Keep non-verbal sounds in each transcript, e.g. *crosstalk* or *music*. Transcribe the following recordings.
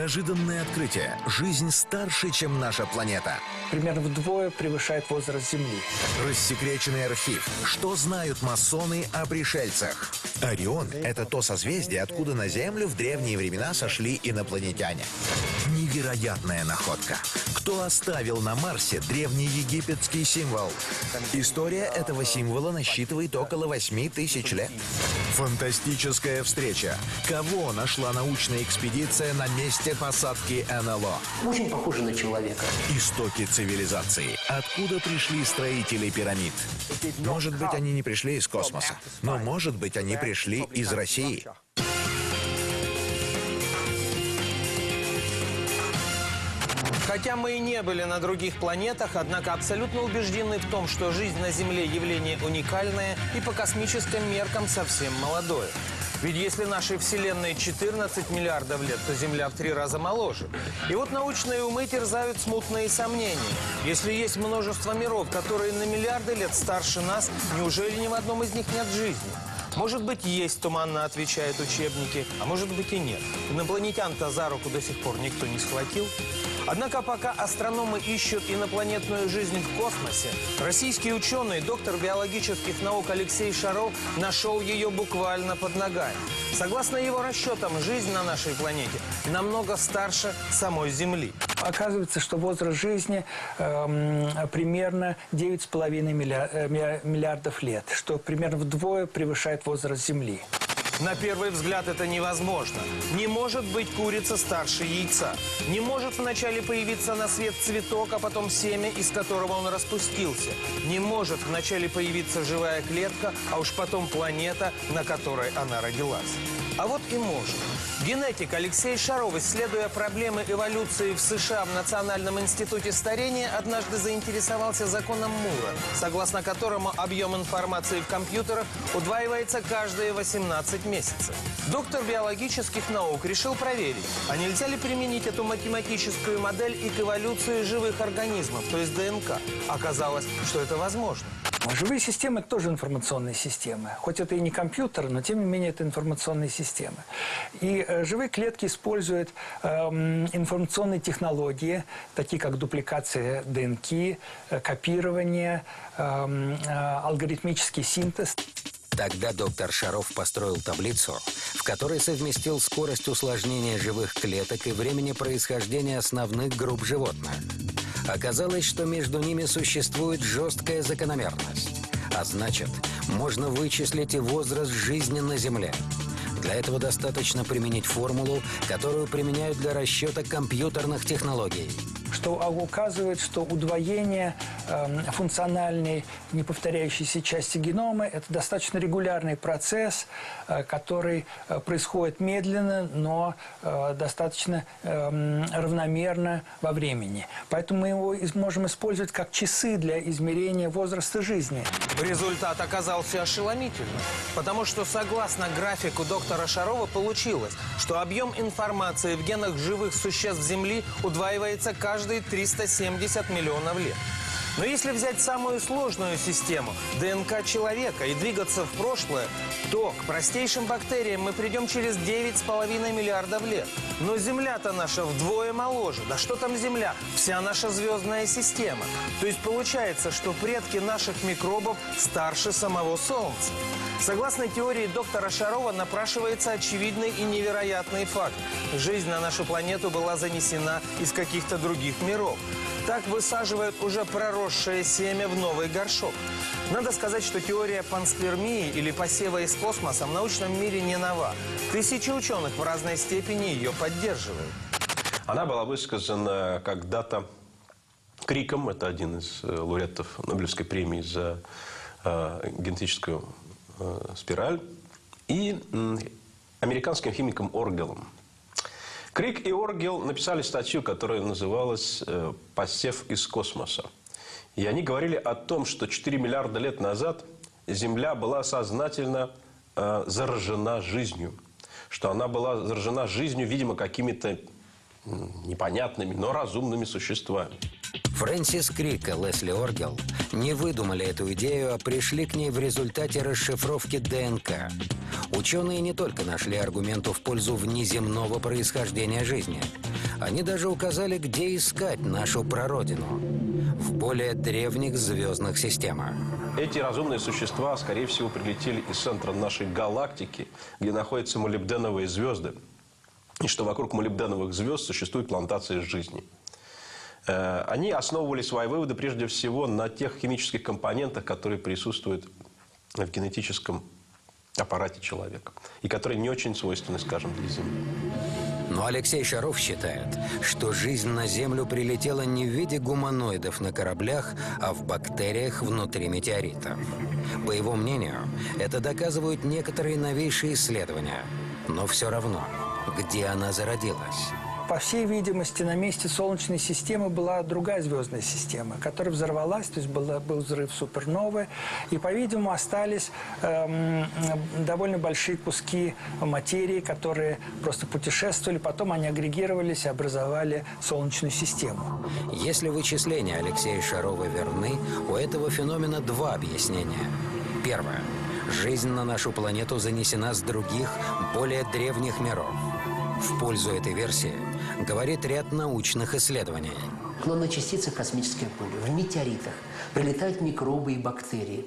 Неожиданное открытие. Жизнь старше, чем наша планета. Примерно вдвое превышает возраст Земли. Рассекреченный архив. Что знают масоны о пришельцах? Орион – это то созвездие, откуда на Землю в древние времена сошли инопланетяне. Невероятная находка. Кто оставил на Марсе древний египетский символ? История этого символа насчитывает около 8 тысяч лет. Фантастическая встреча. Кого нашла научная экспедиция на месте посадки НЛО? Очень похоже на человека. Истоки цивилизации. Откуда пришли строители пирамид? Может быть, они не пришли из космоса, но может быть, они пришли из России. Хотя мы и не были на других планетах, однако абсолютно убеждены в том, что жизнь на Земле явление уникальное и по космическим меркам совсем молодое. Ведь если нашей Вселенной 14 миллиардов лет, то Земля в три раза моложе. И вот научные умы терзают смутные сомнения. Если есть множество миров, которые на миллиарды лет старше нас, неужели ни в одном из них нет жизни? Может быть, есть, туманно отвечают учебники, а может быть и нет. Инопланетян-то за руку до сих пор никто не схватил. Однако пока астрономы ищут инопланетную жизнь в космосе, российский ученый, доктор биологических наук Алексей Шаров нашел ее буквально под ногами. Согласно его расчетам, жизнь на нашей планете намного старше самой Земли. Оказывается, что возраст жизни эм, примерно 9,5 миллиар- э, миллиар- миллиардов лет, что примерно вдвое превышает возраст Земли. На первый взгляд это невозможно. Не может быть курица старше яйца. Не может вначале появиться на свет цветок, а потом семя, из которого он распустился. Не может вначале появиться живая клетка, а уж потом планета, на которой она родилась. А вот и может. Генетик Алексей Шаров, исследуя проблемы эволюции в США в Национальном институте старения, однажды заинтересовался законом Мура, согласно которому объем информации в компьютерах удваивается каждые 18 месяцев. Доктор биологических наук решил проверить, а нельзя ли применить эту математическую модель и к эволюции живых организмов, то есть ДНК. Оказалось, что это возможно. А Живые системы – тоже информационные системы. Хоть это и не компьютер, но тем не менее это информационные системы. И э, живые клетки используют эм, информационные технологии, такие как дупликация ДНК, э, копирование, эм, э, алгоритмический синтез. Тогда доктор Шаров построил таблицу, в которой совместил скорость усложнения живых клеток и времени происхождения основных групп животных. Оказалось, что между ними существует жесткая закономерность. А значит, можно вычислить и возраст жизни на Земле. Для этого достаточно применить формулу, которую применяют для расчета компьютерных технологий. Что указывает, что удвоение эм, функциональной неповторяющейся части генома – это достаточно регулярный процесс, э, который э, происходит медленно, но э, достаточно эм, равномерно во времени. Поэтому мы его можем использовать как часы для измерения возраста жизни. Результат оказался ошеломительным, потому что согласно графику доктора Шарова получилось, что объем информации в генах живых существ Земли удваивается каждые 370 миллионов лет. Но если взять самую сложную систему – ДНК человека и двигаться в прошлое, то к простейшим бактериям мы придем через 9,5 миллиардов лет. Но Земля-то наша вдвое моложе. Да что там Земля? Вся наша звездная система. То есть получается, что предки наших микробов старше самого Солнца. Согласно теории доктора Шарова напрашивается очевидный и невероятный факт. Жизнь на нашу планету была занесена из каких-то других миров. Так высаживают уже проросшее семя в новый горшок. Надо сказать, что теория панспермии или посева из космоса в научном мире не нова. Тысячи ученых в разной степени ее поддерживают. Она была высказана когда-то Криком, это один из э, лауреатов Нобелевской премии за э, генетическую спираль, и американским химиком Оргелом. Крик и Оргел написали статью, которая называлась э, «Посев из космоса». И они говорили о том, что 4 миллиарда лет назад Земля была сознательно э, заражена жизнью. Что она была заражена жизнью, видимо, какими-то непонятными, но разумными существами. Фрэнсис Крик и Лесли Оргел не выдумали эту идею, а пришли к ней в результате расшифровки ДНК. Ученые не только нашли аргументу в пользу внеземного происхождения жизни. Они даже указали, где искать нашу прародину. В более древних звездных системах. Эти разумные существа, скорее всего, прилетели из центра нашей галактики, где находятся молибденовые звезды, и что вокруг молибденовых звезд существует плантация жизни. Э, они основывали свои выводы прежде всего на тех химических компонентах, которые присутствуют в генетическом аппарате человека, и которые не очень свойственны, скажем, для Земли. Но Алексей Шаров считает, что жизнь на Землю прилетела не в виде гуманоидов на кораблях, а в бактериях внутри метеорита. По его мнению, это доказывают некоторые новейшие исследования. Но все равно, где она зародилась? По всей видимости, на месте Солнечной системы была другая звездная система, которая взорвалась, то есть был, был взрыв суперновой, и, по-видимому, остались эм, довольно большие куски материи, которые просто путешествовали, потом они агрегировались и образовали Солнечную систему. Если вычисления Алексея Шарова верны, у этого феномена два объяснения. Первое. Жизнь на нашу планету занесена с других, более древних миров. В пользу этой версии говорит ряд научных исследований. На частицах космической пыли, в метеоритах, прилетают микробы и бактерии.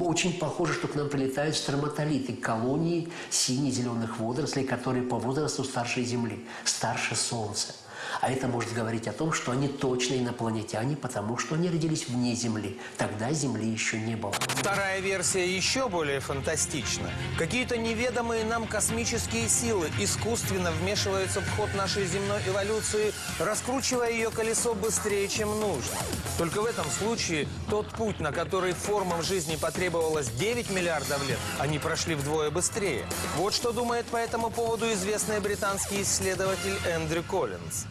Очень похоже, что к нам прилетают строматолиты, колонии сине-зеленых водорослей, которые по возрасту старше Земли, старше Солнца. А это может говорить о том, что они точно инопланетяне, потому что они родились вне Земли. Тогда Земли еще не было. Вторая версия еще более фантастична. Какие-то неведомые нам космические силы искусственно вмешиваются в ход нашей земной эволюции, раскручивая ее колесо быстрее, чем нужно. Только в этом случае тот путь, на который формам жизни потребовалось 9 миллиардов лет, они прошли вдвое быстрее. Вот что думает по этому поводу известный британский исследователь Эндрю Коллинз.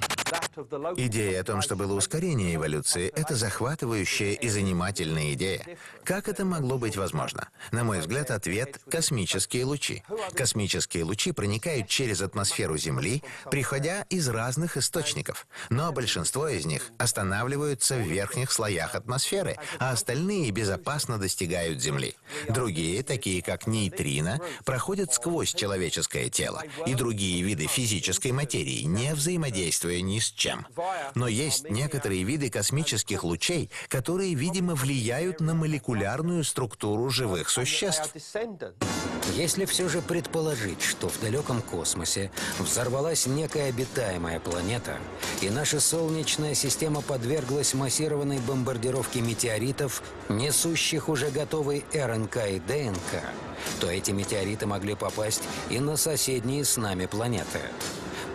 Идея о том, что было ускорение эволюции, это захватывающая и занимательная идея. Как это могло быть возможно? На мой взгляд, ответ — космические лучи. Космические лучи проникают через атмосферу Земли, приходя из разных источников. Но большинство из них останавливаются в верхних слоях атмосферы, а остальные безопасно достигают Земли. Другие, такие как нейтрино, проходят сквозь человеческое тело, и другие виды физической материи, не взаимодействуя ни с чем. Но есть некоторые виды космических лучей, которые, видимо, влияют на молекулярную структуру живых существ. Если все же предположить, что в далеком космосе взорвалась некая обитаемая планета, и наша Солнечная система подверглась массированной бомбардировке метеоритов, несущих уже готовый РНК и ДНК, то эти метеориты могли попасть и на соседние с нами планеты.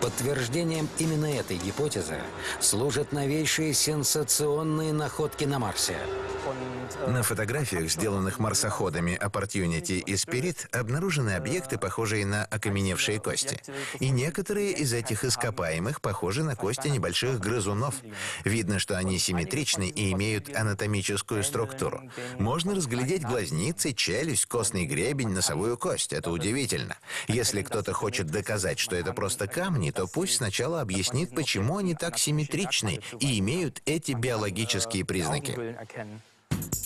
Подтверждением именно этой гипотезы служат новейшие сенсационные находки на Марсе. На фотографиях, сделанных марсоходами Opportunity и Spirit, обнаружены объекты, похожие на окаменевшие кости. И некоторые из этих ископаемых похожи на кости небольших грызунов. Видно, что они симметричны и имеют анатомическую структуру. Можно разглядеть глазницы, челюсть, костный гребень, носовую кость. Это удивительно. Если кто-то хочет доказать, что это просто камни, то пусть сначала объяснит, почему они так симметричны и имеют эти биологические признаки.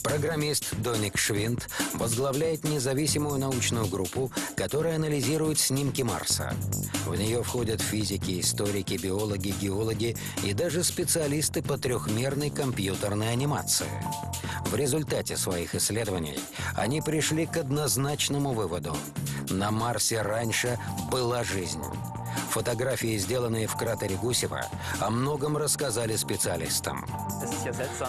Программист Доник Швинт возглавляет независимую научную группу, которая анализирует снимки Марса. В нее входят физики, историки, биологи, геологи и даже специалисты по трехмерной компьютерной анимации. В результате своих исследований они пришли к однозначному выводу. На Марсе раньше была жизнь. Фотографии, сделанные в кратере Гусева, о многом рассказали специалистам.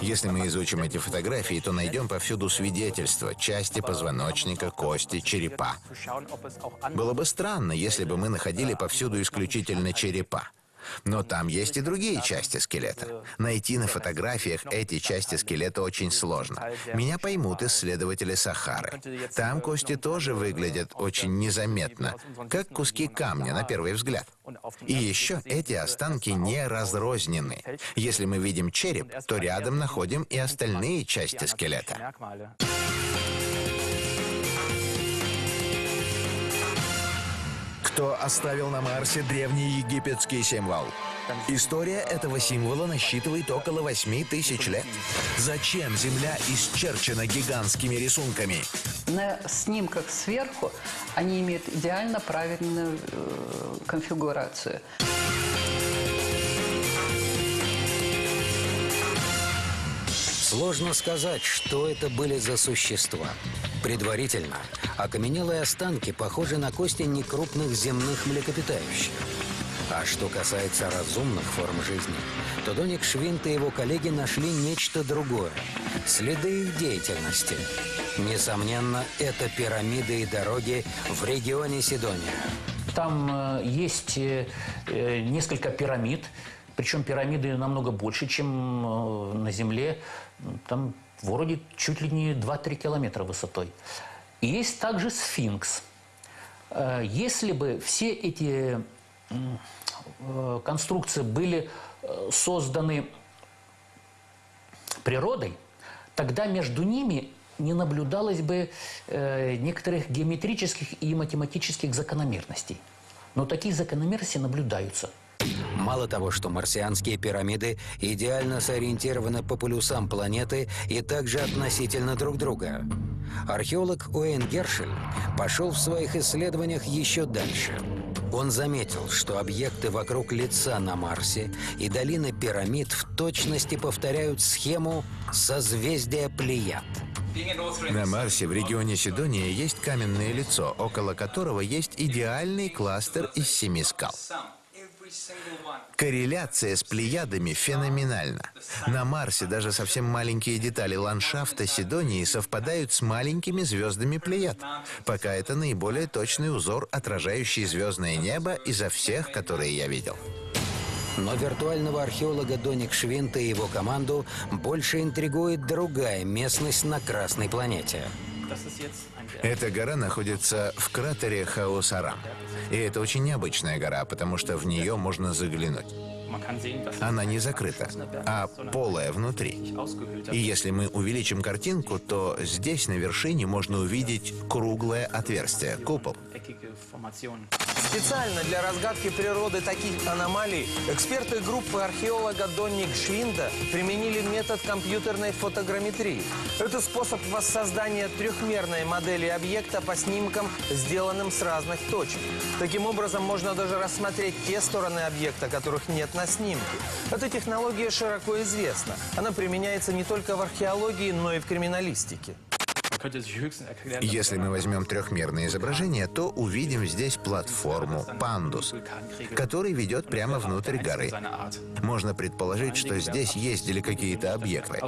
Если мы изучим эти фотографии, то найдем повсюду свидетельства, части позвоночника, кости, черепа. Было бы странно, если бы мы находили повсюду исключительно черепа. Но там есть и другие части скелета. Найти на фотографиях эти части скелета очень сложно. Меня поймут исследователи Сахары. Там кости тоже выглядят очень незаметно, как куски камня на первый взгляд. И еще эти останки не разрознены. Если мы видим череп, то рядом находим и остальные части скелета. Кто оставил на Марсе древний египетский символ? История этого символа насчитывает около 8 тысяч лет. Зачем Земля исчерчена гигантскими рисунками? На снимках сверху они имеют идеально правильную э, конфигурацию. Сложно сказать, что это были за существа. Предварительно, окаменелые останки похожи на кости некрупных земных млекопитающих. А что касается разумных форм жизни, то Доник Швинт и его коллеги нашли нечто другое – следы их деятельности. Несомненно, это пирамиды и дороги в регионе Сидония. Там э, есть э, э, несколько пирамид, причем пирамиды намного больше, чем на Земле. Там в городе чуть ли не 2-3 километра высотой. И есть также сфинкс. Э, Если бы все эти э, конструкции были э, созданы природой, тогда между ними не наблюдалось бы некоторых геометрических и математических закономерностей. Но такие закономерности наблюдаются. Мало того, что марсианские пирамиды идеально сориентированы по полюсам планеты и также относительно друг друга. Археолог Уэйн Гершель пошел в своих исследованиях еще дальше. Он заметил, что объекты вокруг лица на Марсе и долины пирамид в точности повторяют схему созвездия Плеяд. На Марсе в регионе Сидония есть каменное лицо, около которого есть идеальный кластер из семи скал. Корреляция с плеядами феноменальна. На Марсе даже совсем маленькие детали ландшафта Сидонии совпадают с маленькими звездами плеяд. Пока это наиболее точный узор, отражающий звездное небо изо всех, которые я видел. Но виртуального археолога Доник Швинта и его команду больше интригует другая местность на Красной планете. Эта гора находится в кратере Хаосарам. И это очень необычная гора, потому что в нее можно заглянуть. Она не закрыта, а полая внутри. И если мы увеличим картинку, то здесь на вершине можно увидеть круглое отверстие, купол. Специально для разгадки природы таких аномалий эксперты группы археолога Донник Швинда применили метод компьютерной фотограмметрии. Это способ воссоздания трехмерной модели объекта по снимкам, сделанным с разных точек. Таким образом, можно даже рассмотреть те стороны объекта, которых нет на снимке. Эта технология широко известна. Она применяется не только в археологии, но и в криминалистике. Если мы возьмем трехмерное изображение, то увидим здесь платформу, пандус, который ведет прямо внутрь горы. Можно предположить, что здесь ездили какие-то объекты.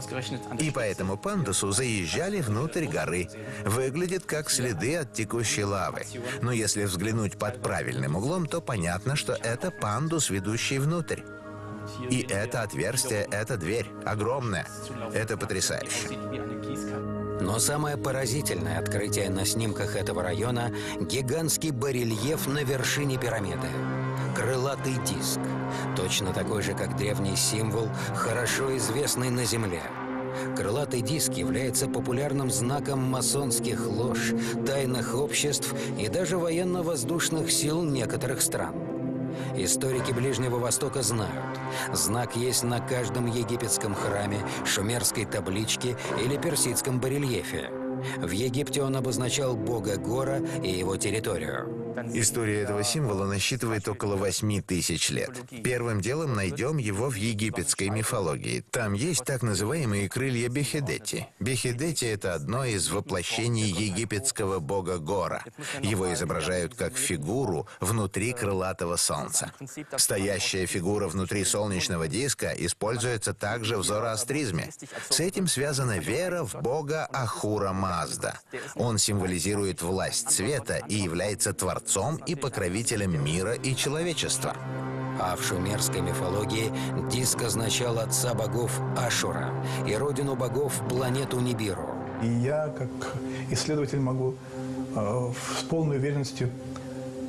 И по этому пандусу заезжали внутрь горы. Выглядит как следы от текущей лавы. Но если взглянуть под правильным углом, то понятно, что это пандус, ведущий внутрь. И это отверстие, это дверь. Огромная. Это потрясающе. Но самое поразительное открытие на снимках этого района – гигантский барельеф на вершине пирамиды. Крылатый диск. Точно такой же, как древний символ, хорошо известный на Земле. Крылатый диск является популярным знаком масонских лож, тайных обществ и даже военно-воздушных сил некоторых стран. Историки Ближнего Востока знают, знак есть на каждом египетском храме, шумерской табличке или персидском барельефе. В Египте он обозначал бога Гора и его территорию. История этого символа насчитывает около 8 тысяч лет. Первым делом найдем его в египетской мифологии. Там есть так называемые крылья Бехедети. Бехедети — это одно из воплощений египетского бога Гора. Его изображают как фигуру внутри крылатого солнца. Стоящая фигура внутри солнечного диска используется также в зороастризме. С этим связана вера в бога Ахура Мазда. Он символизирует власть света и является творцом и покровителем мира и человечества. А в шумерской мифологии диск означал отца богов Ашура и родину богов планету Нибиру. И я, как исследователь, могу э, с полной уверенностью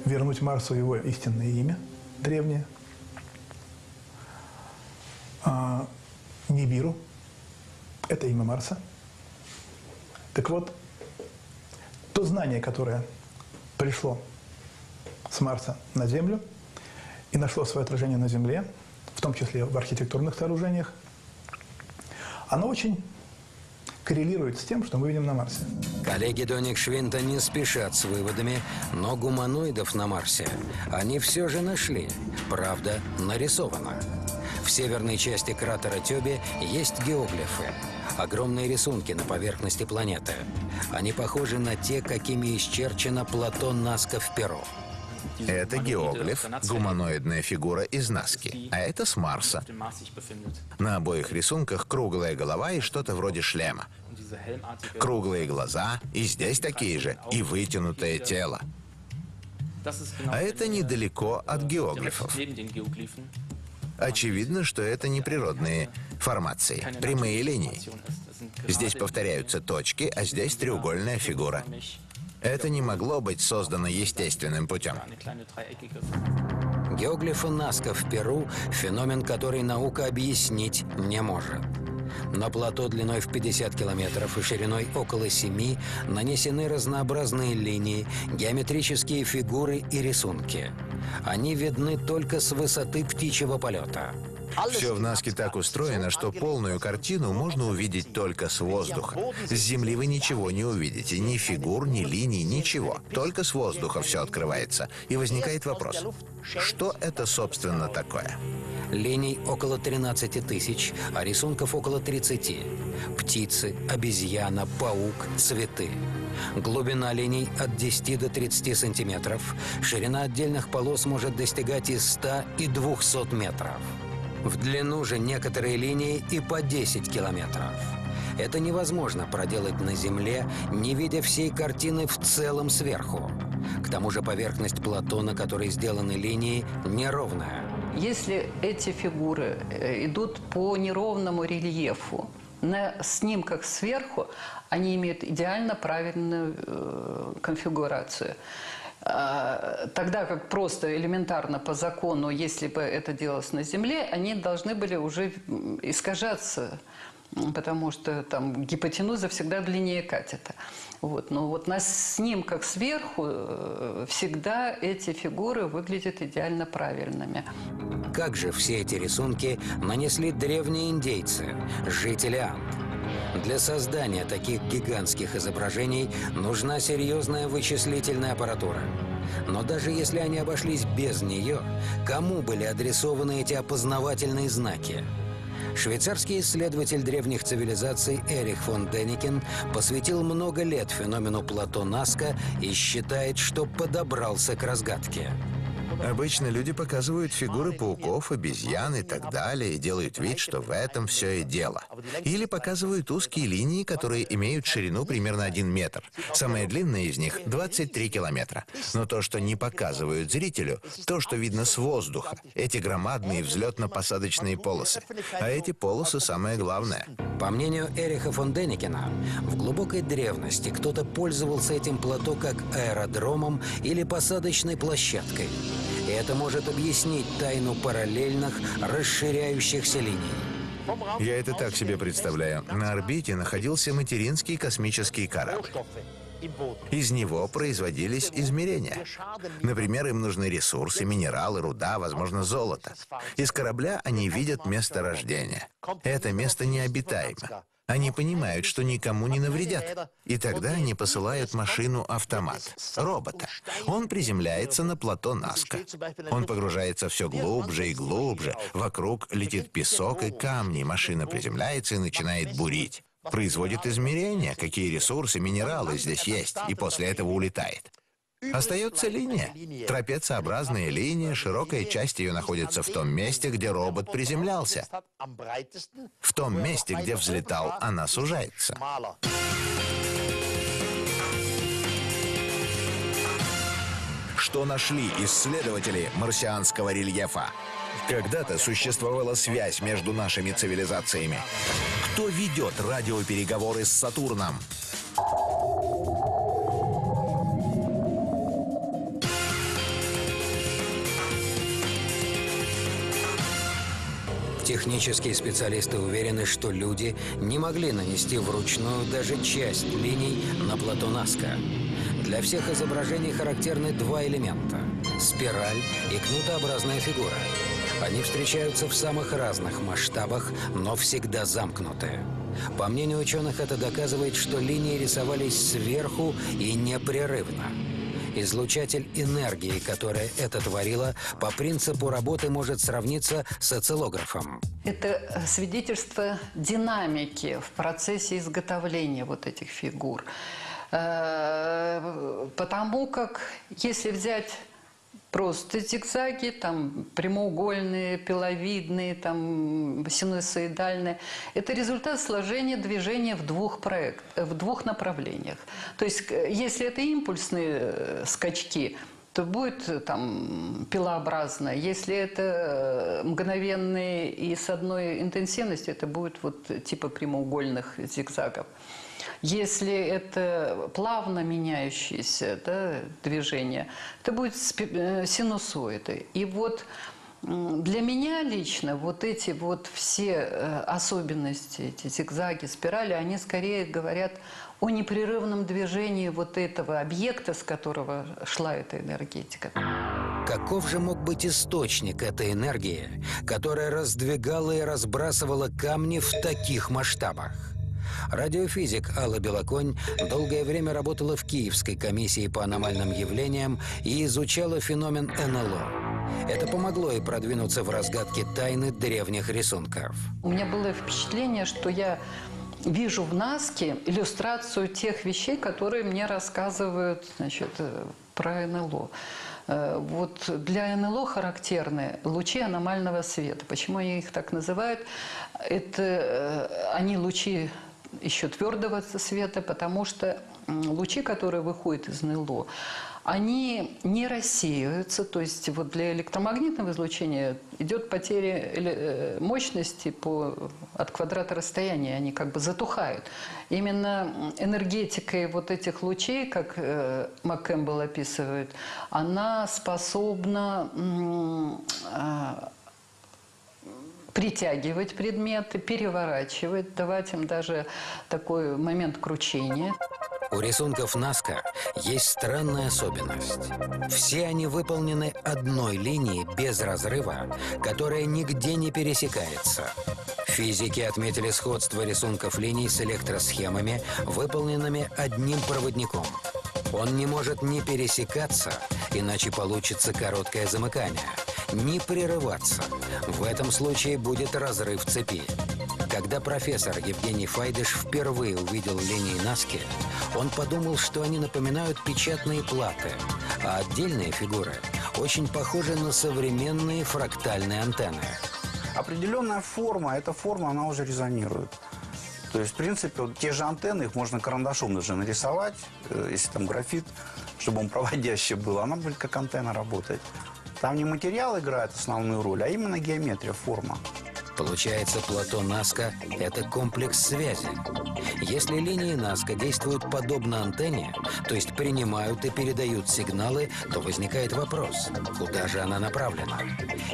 вернуть Марсу его истинное имя, древнее, а Нибиру – это имя Марса. Так вот, то знание, которое пришло с Марса на Землю и нашло свое отражение на Земле, том числе в архитектурных сооружениях, оно очень коррелирует с тем, что мы видим на Марсе. Коллеги Доник Швинта не спешат с выводами, но гуманоидов на Марсе они все же нашли. Правда, нарисовано. В северной части кратера Тёби есть геоглифы. Огромные рисунки на поверхности планеты. Они похожи на те, какими исчерчено плато Наска в Перу. Это геоглиф, гуманоидная фигура из Наски, а это с Марса. На обоих рисунках круглая голова и что-то вроде шлема. Круглые глаза, и здесь такие же, и вытянутое тело. А это недалеко от геоглифов. Очевидно, что это не природные формации, прямые линии. Здесь повторяются точки, а здесь треугольная фигура. Это не могло быть создано естественным путем. Геоглифы Наска в Перу – феномен, который наука объяснить не может. На плато длиной в 50 километров и шириной около 7 нанесены разнообразные линии, геометрические фигуры и рисунки. Они видны только с высоты птичьего полета. Все в Наске так устроено, что полную картину можно увидеть только с воздуха. С земли вы ничего не увидите, ни фигур, ни линий, ничего. Только с воздуха все открывается. И возникает вопрос, что это, собственно, такое? Линий около 13 тысяч, а рисунков около 30. Птицы, обезьяна, паук, цветы. Глубина линий от 10 до 30 сантиметров. Ширина отдельных полос может достигать и 100, и 200 метров. В длину же некоторые линии и по 10 километров. Это невозможно проделать на Земле, не видя всей картины в целом сверху. К тому же поверхность плато, на которой сделаны линии, неровная. Если эти фигуры э, идут по неровному рельефу, на снимках сверху они имеют идеально правильную э, конфигурацию. А, тогда как просто элементарно по закону, если бы это делалось на Земле, они должны были уже искажаться, потому что там гипотенуза всегда длиннее катета. Вот. Но вот на снимках сверху э, всегда эти фигуры выглядят идеально правильными. Как же все эти рисунки нанесли древние индейцы, жители Анд? Для создания таких гигантских изображений нужна серьезная вычислительная аппаратура. Но даже если они обошлись без нее, кому были адресованы эти опознавательные знаки? Швейцарский исследователь древних цивилизаций Эрих фон Деникен посвятил много лет феномену Плато Наска и считает, что подобрался к разгадке. Обычно люди показывают фигуры пауков, обезьян и так далее, и делают вид, что в этом все и дело. Или показывают узкие линии, которые имеют ширину примерно 1 метр. Самая длинная из них — 23 километра. Но то, что не показывают зрителю, то, что видно с воздуха, эти громадные взлетно-посадочные полосы. А эти полосы самое главное. По мнению Эриха фон Деникена, в глубокой древности кто-то пользовался этим плато как аэродромом или посадочной площадкой. Это может объяснить тайну параллельных, расширяющихся линий. Я это так себе представляю. На орбите находился материнский космический корабль. Из него производились измерения. Например, им нужны ресурсы, минералы, руда, возможно, золото. Из корабля они видят место рождения. Это место необитаемо. Они понимают, что никому не навредят. И тогда они посылают машину-автомат, робота. Он приземляется на плато Наска. Он погружается все глубже и глубже. Вокруг летит песок и камни. Машина приземляется и начинает бурить. Производит измерения, какие ресурсы, минералы здесь есть, и после этого улетает. Остается линия. Трапециобразная линия, широкая часть ее находится в том месте, где робот приземлялся. В том месте, где взлетал, она сужается. Что нашли исследователи марсианского рельефа? Когда-то существовала связь между нашими цивилизациями. Кто ведет радиопереговоры с Сатурном? Технические специалисты уверены, что люди не могли нанести вручную даже часть линий на плато Наска. Для всех изображений характерны два элемента – спираль и кнутообразная фигура. Они встречаются в самых разных масштабах, но всегда замкнуты. По мнению ученых, это доказывает, что линии рисовались сверху и непрерывно. Излучатель энергии, которая это творила, по принципу работы может сравниться с оцилографом. Это э, свидетельство динамики в процессе изготовления вот этих фигур. Э, потому как, если взять просто зигзаги, там прямоугольные, пиловидные, там синусоидальные. Это результат сложения движения в двух, проект, в двух направлениях. То есть, если это импульсные э, скачки, то будет э, там пилообразно. Если это э, мгновенные и с одной интенсивностью, это будет вот типа прямоугольных зигзагов. Если это плавно меняющиеся да, движения, это будет э, синусоиды. И вот для меня лично вот эти вот все э, особенности, эти зигзаги, спирали, они скорее говорят о непрерывном движении вот этого объекта, с которого шла эта энергетика. Каков же мог быть источник этой энергии, которая раздвигала и разбрасывала камни в таких масштабах? Радиофизик Алла Белоконь долгое время работала в Киевской комиссии по аномальным явлениям и изучала феномен НЛО. Это помогло ей продвинуться в разгадке тайны древних рисунков. У меня было впечатление, что я вижу в Наске иллюстрацию тех вещей, которые мне рассказывают значит, э, про НЛО. Э, вот для НЛО характерны лучи аномального света. Почему они их так называют? Это э, они лучи еще твердого света, потому что лучи, которые выходят из НЛО, они не рассеиваются, то есть вот для электромагнитного излучения идет потеря э, мощности по, от квадрата расстояния, они как бы затухают. Именно энергетикой вот этих лучей, как э, МакКэмпбелл описывает, она способна э, притягивать предметы, переворачивать, давать им даже такой момент кручения. У рисунков Наска есть странная особенность. Все они выполнены одной линией без разрыва, которая нигде не пересекается. Физики отметили сходство рисунков линий с электросхемами, выполненными одним проводником. Он не может не пересекаться, иначе получится короткое замыкание – не прерываться. В этом случае будет разрыв цепи. Когда профессор Евгений Файдыш впервые увидел линии Наски, он подумал, что они напоминают печатные платы, а отдельные фигуры очень похожи на современные фрактальные антенны. Определенная форма, эта форма, она уже резонирует. То есть, в принципе, вот те же антенны, их можно карандашом даже нарисовать, э, если там графит, чтобы он проводящий был, она будет как антенна работать. Там не материал играет основную роль, а именно геометрия, форма. Получается, плато Наска – это комплекс связи. Если линии Наска действуют подобно антенне, то есть принимают и передают сигналы, то возникает вопрос, куда же она направлена?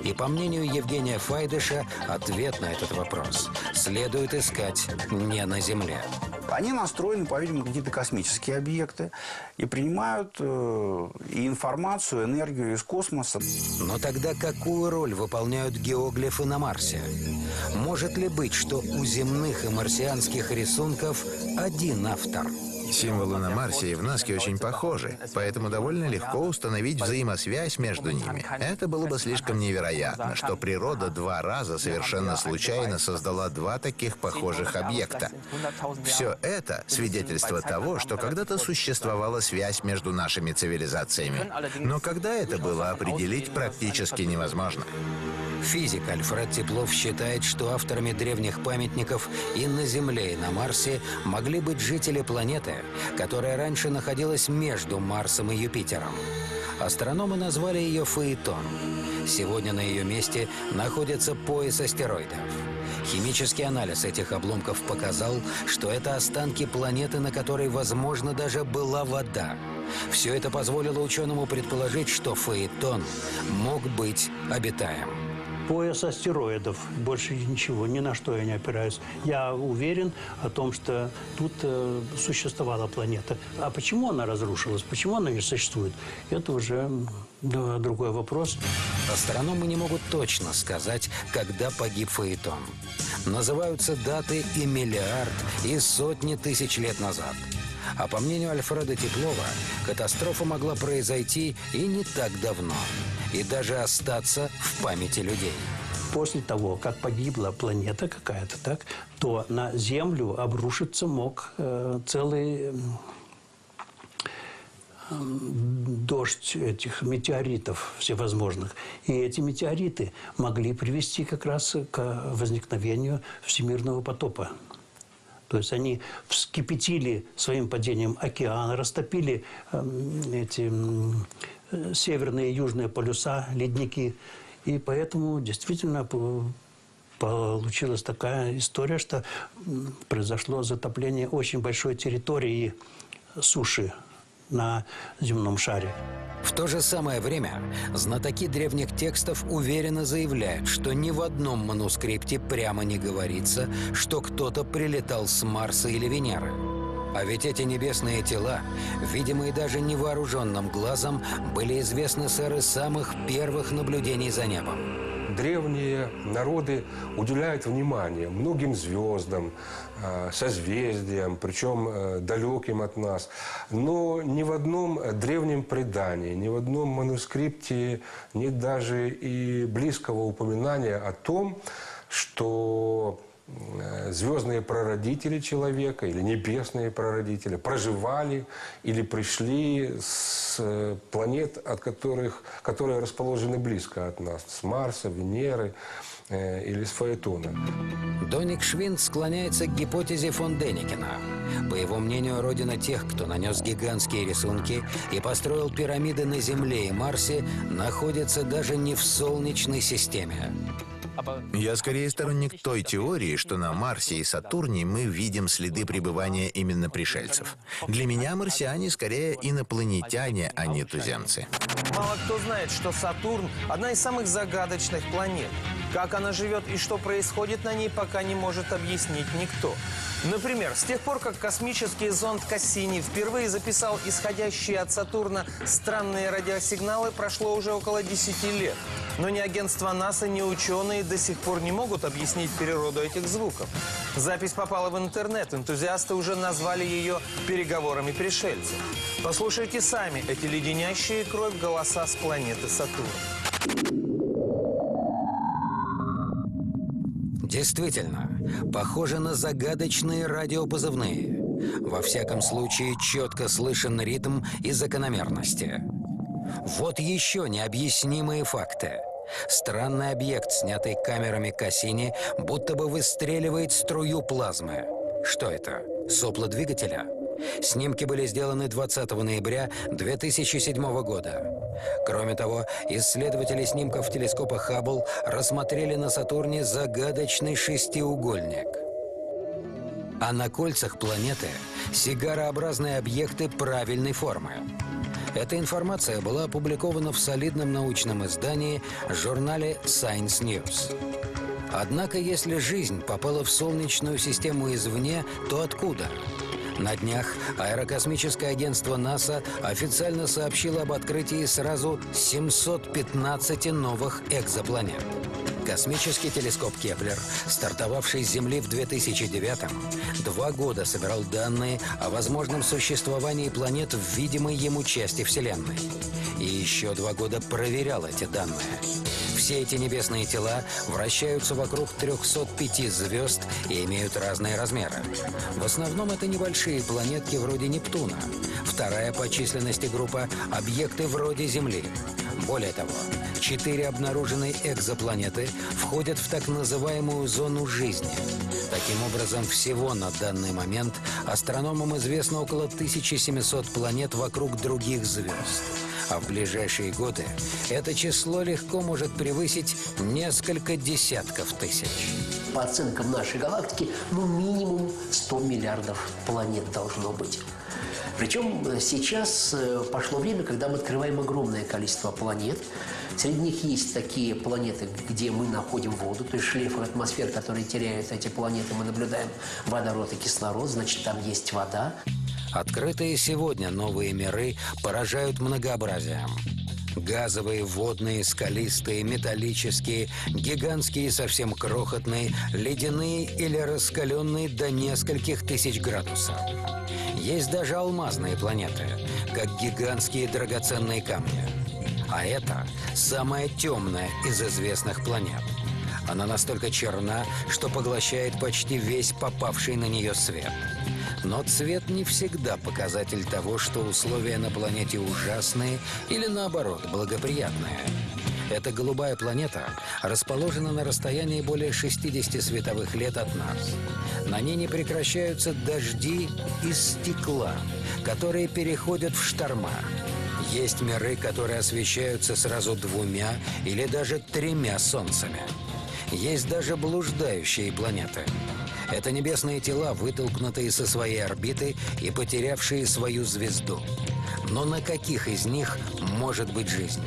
И по мнению Евгения Файдыша, ответ на этот вопрос следует искать не на Земле. Они настроены, по-видимому, какие-то космические объекты и принимают э, и информацию, энергию из космоса. Но тогда какую роль выполняют геоглифы на Марсе? Может ли быть, что у земных и марсианских рисунков один автор – Символы на Марсе и в Наске очень похожи, поэтому довольно легко установить взаимосвязь между ними. Это было бы слишком невероятно, что природа два раза совершенно случайно создала два таких похожих объекта. Все это свидетельство того, что когда-то существовала связь между нашими цивилизациями. Но когда это было определить практически невозможно. Физик Альфред Теплов считает, что авторами древних памятников и на Земле, и на Марсе могли быть жители планеты, которая раньше находилась между Марсом и Юпитером. Астрономы назвали ее Фаэтон. Сегодня на ее месте находится пояс астероидов. Химический анализ этих обломков показал, что это останки планеты, на которой, возможно, даже была вода. Все это позволило ученому предположить, что Фаэтон мог быть обитаем пояс астероидов. Больше ничего, ни на что я не опираюсь. Я уверен о том, что тут э, существовала планета. А почему она разрушилась? Почему она не существует? Это уже да, другой вопрос. Астрономы не могут точно сказать, когда погиб Фаэтон. Называются даты и миллиард, и сотни тысяч лет назад. А по мнению Альфреда Теплова, катастрофа могла произойти и не так давно, и даже остаться в памяти людей после того, как погибла планета какая-то, так, то на Землю обрушиться мог э, целый дождь этих метеоритов всевозможных. И эти метеориты могли привести как раз к возникновению всемирного потопа. То есть они вскипятили своим падением океан, растопили э, эти северные и южные полюса, ледники. И поэтому действительно получилась такая история, что произошло затопление очень большой территории суши на земном шаре. В то же самое время знатоки древних текстов уверенно заявляют, что ни в одном манускрипте прямо не говорится, что кто-то прилетал с Марса или Венеры. А ведь эти небесные тела, видимые даже невооруженным глазом, были известны сэры самых первых наблюдений за небом древние народы уделяют внимание многим звездам, э, созвездиям, причем э, далеким от нас. Но ни в одном древнем предании, ни в одном манускрипте нет даже и близкого упоминания о том, что звездные прародители человека или небесные прародители проживали или пришли с э, планет, от которых, которые расположены близко от нас, с Марса, Венеры э, или с Фаэтона. Доник Швинд склоняется к гипотезе фон Деникина. По его мнению, родина тех, кто нанес гигантские рисунки и построил пирамиды на Земле и Марсе, находится даже не в Солнечной системе. Я скорее сторонник той теории, что на Марсе и Сатурне мы видим следы пребывания именно пришельцев. Для меня марсиане скорее инопланетяне, а не туземцы. Мало кто знает, что Сатурн – одна из самых загадочных планет. Как она живет и что происходит на ней, пока не может объяснить никто. Например, с тех пор, как космический зонд Кассини впервые записал исходящие от Сатурна странные радиосигналы, прошло уже около 10 лет. Но ни агентство НАСА, ни ученые до сих пор не могут объяснить природу этих звуков. Запись попала в интернет, энтузиасты уже назвали ее переговорами пришельцев. Послушайте сами эти леденящие кровь голоса с планеты Сатурн. Действительно, похоже на загадочные радиопозывные. Во всяком случае, четко слышен ритм и закономерности. Вот еще необъяснимые факты. Странный объект, снятый камерами Кассини, будто бы выстреливает струю плазмы. Что это? Сопло двигателя? Снимки были сделаны 20 ноября 2007 года. Кроме того, исследователи снимков телескопа Хаббл рассмотрели на Сатурне загадочный шестиугольник. А на кольцах планеты сигарообразные объекты правильной формы. Эта информация была опубликована в солидном научном издании журнале Science News. Однако, если жизнь попала в Солнечную систему извне, то откуда? На днях аэрокосмическое агентство НАСА официально сообщило об открытии сразу 715 новых экзопланет. Космический телескоп Кеплер, стартовавший с Земли в 2009-м, два года собирал данные о возможном существовании планет в видимой ему части Вселенной. И еще два года проверял эти данные. Все эти небесные тела вращаются вокруг 305 звезд и имеют разные размеры. В основном это небольшие планетки вроде Нептуна. Вторая по численности группа – объекты вроде Земли. Более того, четыре обнаруженные экзопланеты входят в так называемую зону жизни. Таким образом, всего на данный момент астрономам известно около 1700 планет вокруг других звезд. А в ближайшие годы это число легко может превысить несколько десятков тысяч. По оценкам нашей галактики, ну минимум 100 миллиардов планет должно быть. Причем э, сейчас э, пошло время, когда мы открываем огромное количество планет. Среди них есть такие планеты, где мы находим воду, то есть шлейфы атмосфер, которые теряют эти планеты, мы наблюдаем водород и кислород, значит, там есть вода. Открытые сегодня новые миры поражают многообразием. Газовые, водные, скалистые, металлические, гигантские, совсем крохотные, ледяные или раскаленные до нескольких тысяч градусов. Есть даже алмазные планеты, как гигантские драгоценные камни. А это самая темная из известных планет. Она настолько черна, что поглощает почти весь попавший на нее свет. Но цвет не всегда показатель того, что условия на планете ужасные или наоборот благоприятные. Эта голубая планета расположена на расстоянии более 60 световых лет от нас. На ней не прекращаются дожди из стекла, которые переходят в шторма. Есть миры, которые освещаются сразу двумя или даже тремя солнцами. Есть даже блуждающие планеты. Это небесные тела, вытолкнутые со своей орбиты и потерявшие свою звезду. Но на каких из них может быть жизнь?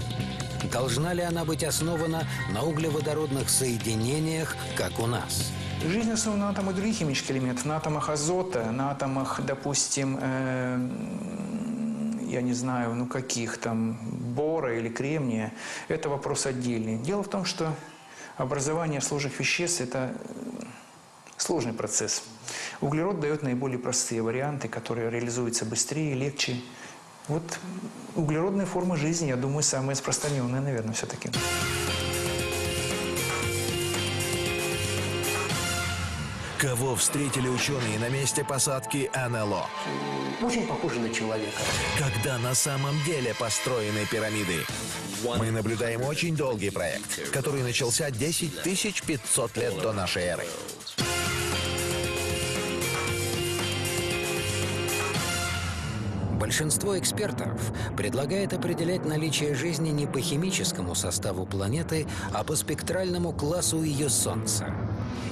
Должна ли она быть основана на углеводородных соединениях, как у нас? Жизнь основана на атомах других химических элементов, на атомах азота, на атомах, допустим, э, я не знаю, ну каких там, бора или кремния. Это вопрос отдельный. Дело в том, что образование сложных веществ – это сложный процесс. Углерод дает наиболее простые варианты, которые реализуются быстрее, легче. Вот углеродная форма жизни, я думаю, самая распространенная, наверное, все-таки. Кого встретили ученые на месте посадки НЛО? Очень похоже на человека. Когда на самом деле построены пирамиды? Мы наблюдаем очень долгий проект, который начался 10 500 лет до нашей эры. Большинство экспертов предлагает определять наличие жизни не по химическому составу планеты, а по спектральному классу ее Солнца.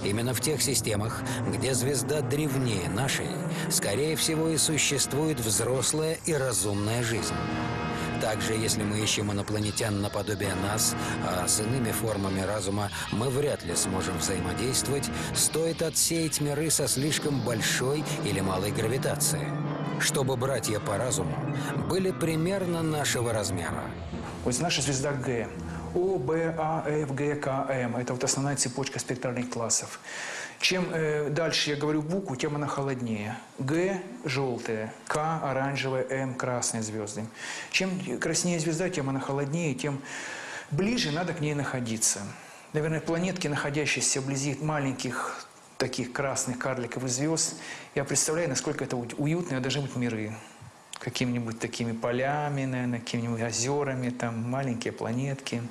Именно в тех системах, где звезда древнее нашей, скорее всего и существует взрослая и разумная жизнь. Также, если мы ищем инопланетян наподобие нас, а с иными формами разума мы вряд ли сможем взаимодействовать, стоит отсеять миры со слишком большой или малой гравитацией чтобы братья по разуму были примерно нашего размера. Вот наша звезда Г. О, Б, А, Ф, Г, К, М. Это вот основная цепочка спектральных классов. Чем э, дальше я говорю букву, тем она холоднее. Г – желтая, К – оранжевая, М – красные звезды. Чем краснее звезда, тем она холоднее, тем ближе надо к ней находиться. Наверное, планетки, находящиеся вблизи маленьких таких красных карликовых звезд, я представляю, насколько это уютные должны быть миры. Какими-нибудь такими полями, наверное, какими-нибудь озерами, там маленькие планетки.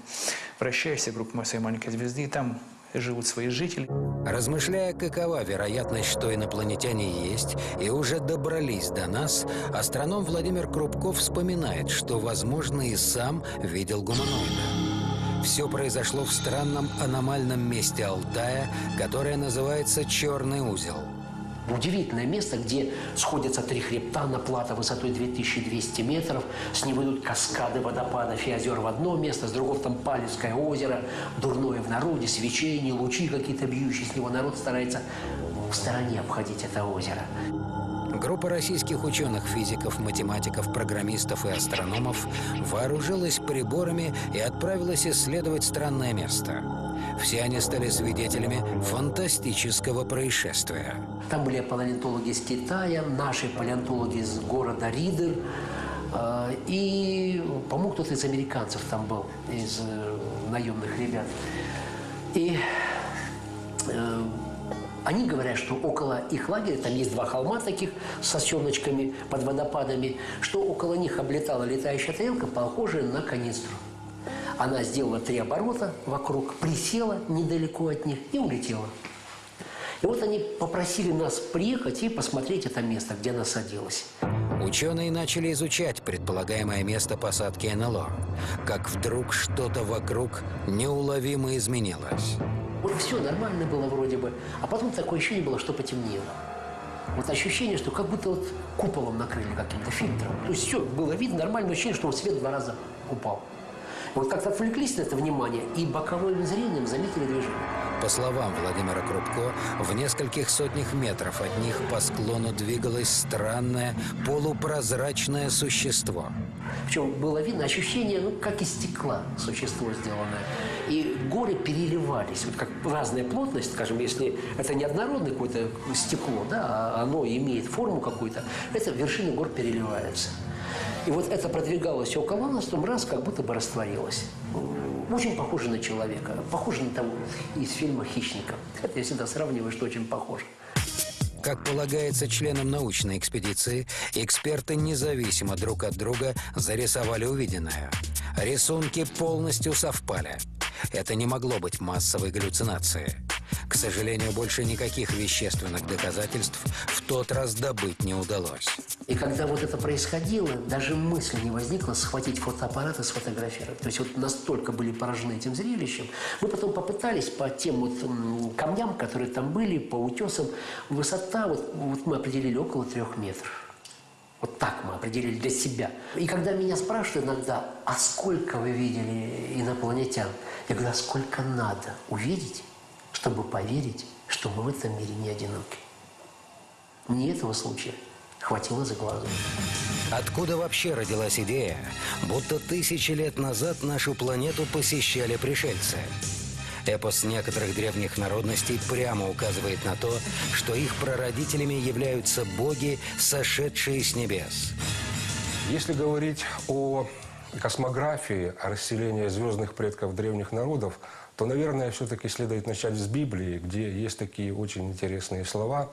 Вращаешься вокруг своей маленькой звезды, и там живут свои жители. Размышляя, какова вероятность, что инопланетяне есть и уже добрались до нас, астроном Владимир Крупков вспоминает, что, возможно, и сам видел гуманоида. Все произошло в странном аномальном месте Алтая, которое называется Черный узел. Удивительное место, где сходятся три хребта на плато высотой 2200 метров. С него идут каскады водопадов и озер в одно место, с другого там Палевское озеро, дурное в народе, свечение, лучи какие-то бьющие с него. Народ старается в стороне обходить это озеро. Группа российских ученых, физиков, математиков, программистов и астрономов вооружилась приборами и отправилась исследовать странное место. Все они стали свидетелями фантастического происшествия. Там были палеонтологи из Китая, наши палеонтологи из города Ридер, э, и, по-моему, кто-то из американцев там был, из э, наемных ребят. И э, они говорят, что около их лагеря, там есть два холма таких со съемочками под водопадами, что около них облетала летающая тарелка, похожая на канистру. Она сделала три оборота вокруг, присела недалеко от них и улетела. И вот они попросили нас приехать и посмотреть это место, где она садилась. Ученые начали изучать предполагаемое место посадки НЛО, как вдруг что-то вокруг неуловимо изменилось. Вот все нормально было вроде бы, а потом такое ощущение было, что потемнело. Вот ощущение, что как будто вот куполом накрыли каким-то фильтром. То есть все было видно, нормальное ощущение, что свет два раза упал. Вот как-то отвлеклись на это внимание и боковым зрением заметили движение. По словам Владимира Крупко, в нескольких сотнях метров от них по склону двигалось странное полупрозрачное существо. Причем было видно ощущение, ну, как из стекла существо сделанное. И горы переливались, вот как разная плотность, скажем, если это не однородное какое-то стекло, да, а оно имеет форму какую-то, это вершины гор переливаются. И вот это продвигалось около нас, том раз как будто бы растворилось. Очень похоже на человека, похоже на того из фильма «Хищника». Это я всегда сравниваю, что очень похоже. Как полагается членам научной экспедиции, эксперты независимо друг от друга зарисовали увиденное. Рисунки полностью совпали. Это не могло быть массовой галлюцинацией. К сожалению, больше никаких вещественных доказательств в тот раз добыть не удалось. И когда вот это происходило, даже мысли не возникло схватить фотоаппарат и сфотографировать. То есть вот настолько были поражены этим зрелищем. Мы потом попытались по тем вот камням, которые там были, по утесам, высота, вот, вот мы определили около трех метров. Вот так мы определили для себя. И когда меня спрашивают иногда, а сколько вы видели инопланетян? Я говорю, а сколько надо увидеть, чтобы поверить, что мы в этом мире не одиноки. Мне этого случая хватило за глазу. Откуда вообще родилась идея, будто тысячи лет назад нашу планету посещали пришельцы? Эпос некоторых древних народностей прямо указывает на то, что их прародителями являются боги, сошедшие с небес. Если говорить о космографии, о расселении звездных предков древних народов, то, наверное, все-таки следует начать с Библии, где есть такие очень интересные слова.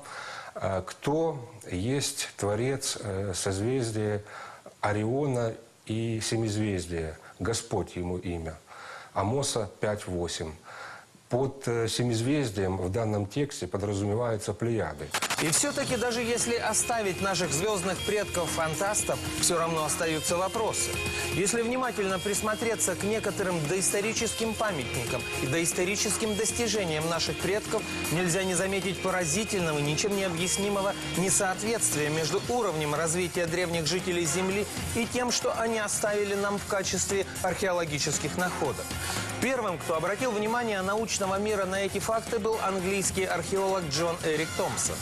А, Кто есть Творец э, созвездия Ориона и Семизвездия? Господь ему имя. Амоса 5.8. Под э, семизвездием в данном тексте подразумеваются плеяды. И все-таки даже если оставить наших звездных предков-фантастов, все равно остаются вопросы. Если внимательно присмотреться к некоторым доисторическим памятникам и доисторическим достижениям наших предков, нельзя не заметить поразительного, ничем не объяснимого несоответствия между уровнем развития древних жителей Земли и тем, что они оставили нам в качестве археологических находок. Первым, кто обратил внимание научного мира на эти факты, был английский археолог Джон Эрик Томпсон.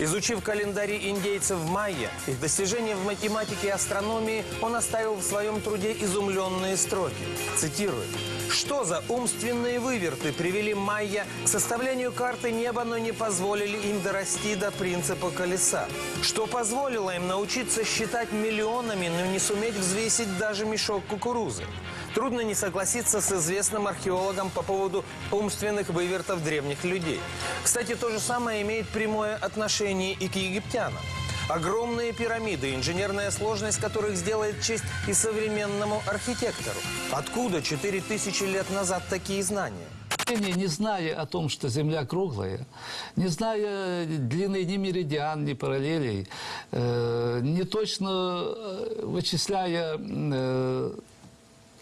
Изучив календари индейцев майя, их достижения в математике и астрономии, он оставил в своем труде изумленные строки. Цитирую. Что за умственные выверты привели майя к составлению карты неба, но не позволили им дорасти до принципа колеса? Что позволило им научиться считать миллионами, но не суметь взвесить даже мешок кукурузы? Трудно не согласиться с известным археологом по поводу умственных вывертов древних людей. Кстати, то же самое имеет прямое отношение и к египтянам. Огромные пирамиды, инженерная сложность которых сделает честь и современному архитектору. Откуда 4000 лет назад такие знания? Не зная о том, что Земля круглая, не зная длины ни меридиан, ни параллелей, э, не точно э, вычисляя э,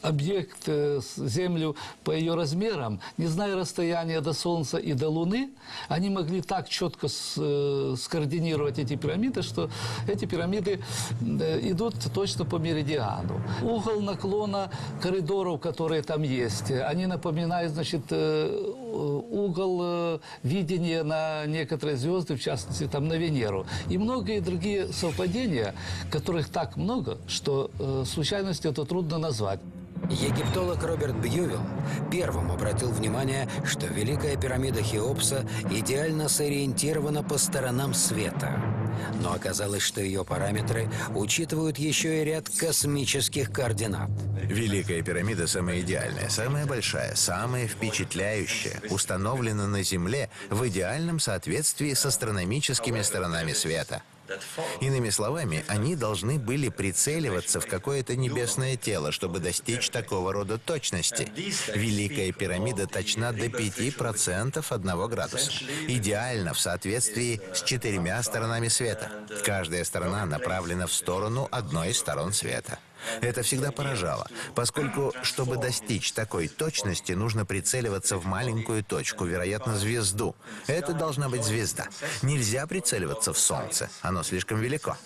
объект, э, Землю по ее размерам, не зная расстояния до Солнца и до Луны, они могли так четко э, скоординировать эти пирамиды, что эти пирамиды э, идут точно по меридиану. Угол наклона коридоров, которые там есть, они напоминают, значит, угол видения на некоторые звезды, в частности, там на Венеру. И многие другие совпадения, которых так много, что случайностью это трудно назвать. Египтолог Роберт Бьювилл первым обратил внимание, что Великая пирамида Хеопса идеально сориентирована по сторонам света. Но оказалось, что ее параметры учитывают еще и ряд космических координат. Великая пирамида самая идеальная, самая большая, самая впечатляющая, установлена на Земле в идеальном соответствии с астрономическими сторонами света – Иными словами, они должны были прицеливаться в какое-то небесное тело, чтобы достичь такого рода точности. Великая пирамида точна до 5% одного градуса. Идеально в соответствии с четырьмя сторонами света. Каждая сторона направлена в сторону одной из сторон света. Это всегда поражало, поскольку, чтобы достичь такой точности, нужно прицеливаться в маленькую точку, вероятно, звезду. Это должна быть звезда. Нельзя прицеливаться в Солнце, оно слишком велико.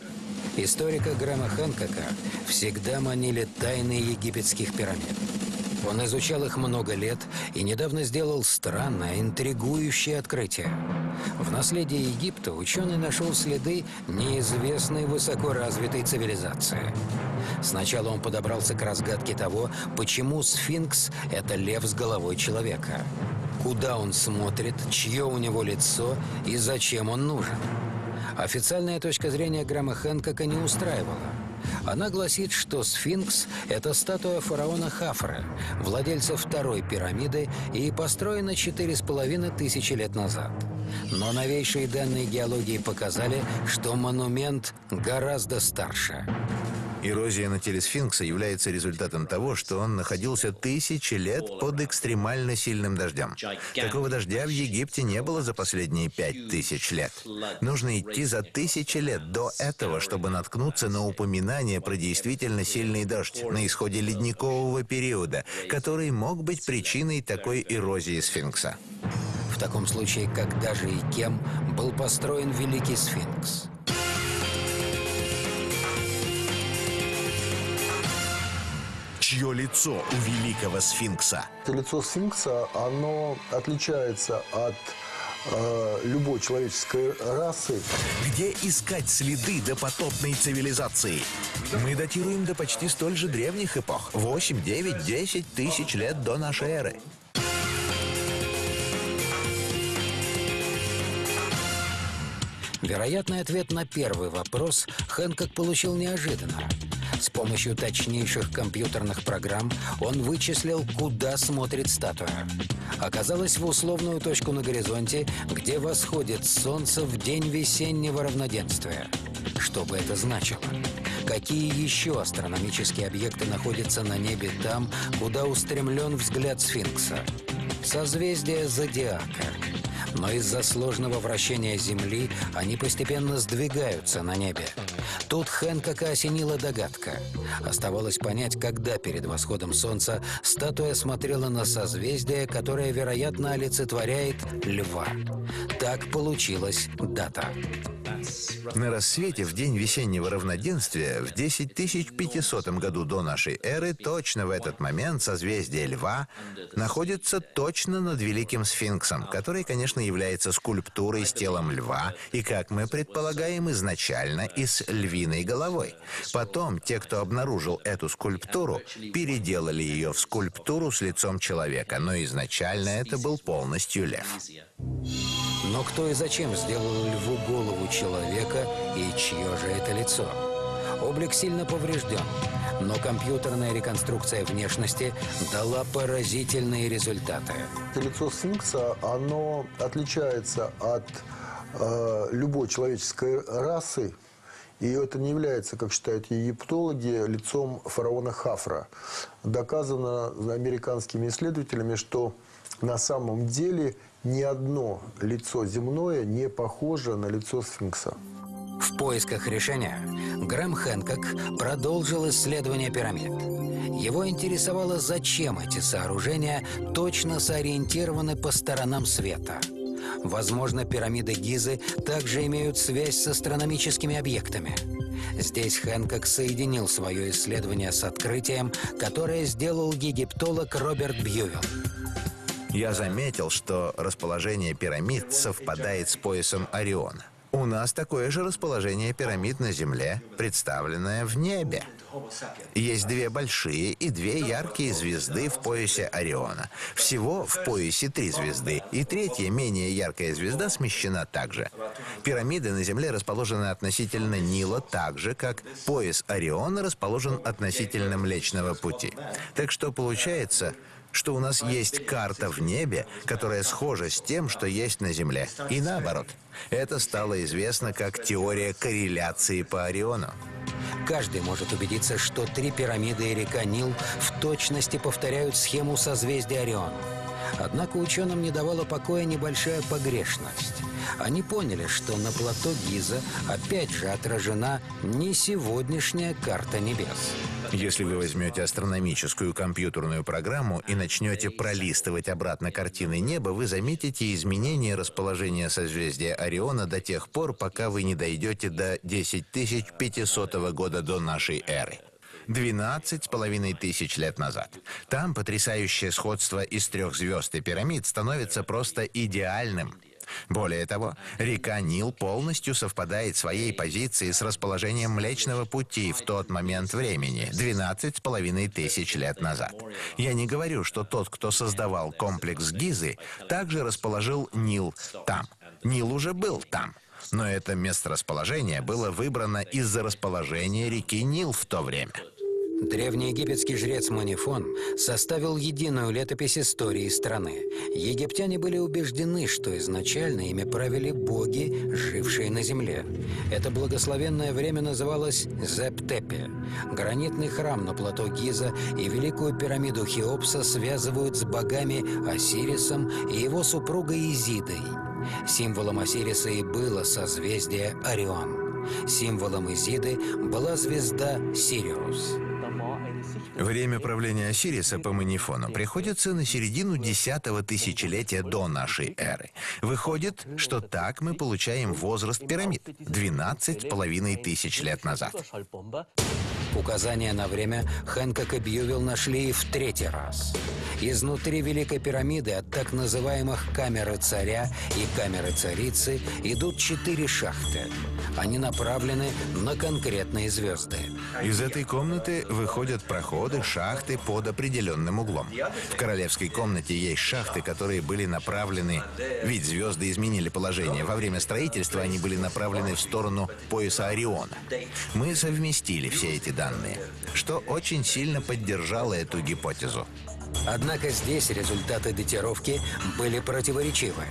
Историка Грэма Хэнкока всегда манили тайны египетских пирамид. Он изучал их много лет и недавно сделал странное, интригующее открытие. В наследии Египта ученый нашел следы неизвестной высокоразвитой цивилизации. Сначала он подобрался к разгадке того, почему сфинкс – это лев с головой человека. Куда он смотрит, чье у него лицо и зачем он нужен. Официальная точка зрения Грамма Хэнкока не устраивала. Она гласит, что сфинкс – это статуя фараона Хафра, владельца второй пирамиды и построена четыре с половиной тысячи лет назад. Но новейшие данные геологии показали, что монумент гораздо старше. Эрозия на теле сфинкса является результатом того, что он находился тысячи лет под экстремально сильным дождем. Такого дождя в Египте не было за последние пять тысяч лет. Нужно идти за тысячи лет до этого, чтобы наткнуться на упоминание про действительно сильный дождь на исходе ледникового периода, который мог быть причиной такой эрозии сфинкса. В таком случае, когда же и кем был построен Великий Сфинкс? Чье лицо у великого сфинкса? Лицо сфинкса, оно отличается от э, любой человеческой расы. Где искать следы допотопной цивилизации? Мы датируем до почти столь же древних эпох. 8, 9, 10 тысяч лет до нашей эры. Вероятный ответ на первый вопрос Хэнкок получил неожиданно. С помощью точнейших компьютерных программ он вычислил, куда смотрит статуя. Оказалось в условную точку на горизонте, где восходит солнце в день весеннего равноденствия. Что бы это значило? Какие еще астрономические объекты находятся на небе там, куда устремлен взгляд сфинкса? Созвездие Зодиака. Но из-за сложного вращения Земли они постепенно сдвигаются на небе. Тут Хэнкока осенила догадка. Оставалось понять, когда перед восходом Солнца статуя смотрела на созвездие, которое, вероятно, олицетворяет льва. Так получилась дата. На рассвете в день весеннего равноденствия в 10500 году до нашей эры точно в этот момент созвездие Льва находится точно над Великим Сфинксом, который, конечно, является скульптурой с телом льва и, как мы предполагаем, изначально и с львиной головой. Потом те, кто обнаружил эту скульптуру, переделали ее в скульптуру с лицом человека, но изначально это был полностью лев. Но кто и зачем сделал льву голову человека и чье же это лицо? Облик сильно поврежден, но компьютерная реконструкция внешности дала поразительные результаты. Лицо сфинкса, оно отличается от э, любой человеческой расы, и это не является, как считают египтологи, лицом фараона Хафра. Доказано американскими исследователями, что на самом деле ни одно лицо земное не похоже на лицо сфинкса. В поисках решения Грэм Хэнкок продолжил исследование пирамид. Его интересовало, зачем эти сооружения точно сориентированы по сторонам света. Возможно, пирамиды Гизы также имеют связь с астрономическими объектами. Здесь Хэнкок соединил свое исследование с открытием, которое сделал египтолог Роберт Бьювилл. Я заметил, что расположение пирамид совпадает с поясом Ориона. У нас такое же расположение пирамид на Земле, представленное в небе. Есть две большие и две яркие звезды в поясе Ориона. Всего в поясе три звезды, и третья, менее яркая звезда, смещена также. Пирамиды на Земле расположены относительно Нила так же, как пояс Ориона расположен относительно Млечного Пути. Так что получается, что у нас есть карта в небе, которая схожа с тем, что есть на Земле. И наоборот. Это стало известно как теория корреляции по Ориону. Каждый может убедиться, что три пирамиды и река Нил в точности повторяют схему созвездия Орион. Однако ученым не давала покоя небольшая погрешность. Они поняли, что на плато Гиза опять же отражена не сегодняшняя карта небес. Если вы возьмете астрономическую компьютерную программу и начнете пролистывать обратно картины неба, вы заметите изменение расположения созвездия Ориона до тех пор, пока вы не дойдете до 10500 года до нашей эры. 12 с половиной тысяч лет назад. Там потрясающее сходство из трех звезд и пирамид становится просто идеальным. Более того, река Нил полностью совпадает своей позицией с расположением Млечного Пути в тот момент времени, 12 с половиной тысяч лет назад. Я не говорю, что тот, кто создавал комплекс Гизы, также расположил Нил там. Нил уже был там. Но это месторасположение было выбрано из-за расположения реки Нил в то время. Древнеегипетский жрец Манифон составил единую летопись истории страны. Египтяне были убеждены, что изначально ими правили боги, жившие на земле. Это благословенное время называлось Зептепе. Гранитный храм на плато Гиза и великую пирамиду Хеопса связывают с богами Осирисом и его супругой Изидой. Символом Осириса и было созвездие Орион. Символом Изиды была звезда Сириус. Время правления Осириса по Манифону приходится на середину десятого тысячелетия до нашей эры. Выходит, что так мы получаем возраст пирамид – 12 с половиной тысяч лет назад. Указания на время Хэнкок и Бьювилл нашли в третий раз. Изнутри Великой пирамиды от так называемых камеры царя и камеры царицы идут четыре шахты. Они направлены на конкретные звезды. Из этой комнаты выходят проходы, шахты под определенным углом. В королевской комнате есть шахты, которые были направлены... Ведь звезды изменили положение. Во время строительства они были направлены в сторону пояса Ориона. Мы совместили все эти данные, что очень сильно поддержало эту гипотезу. Однако здесь результаты датировки были противоречивы.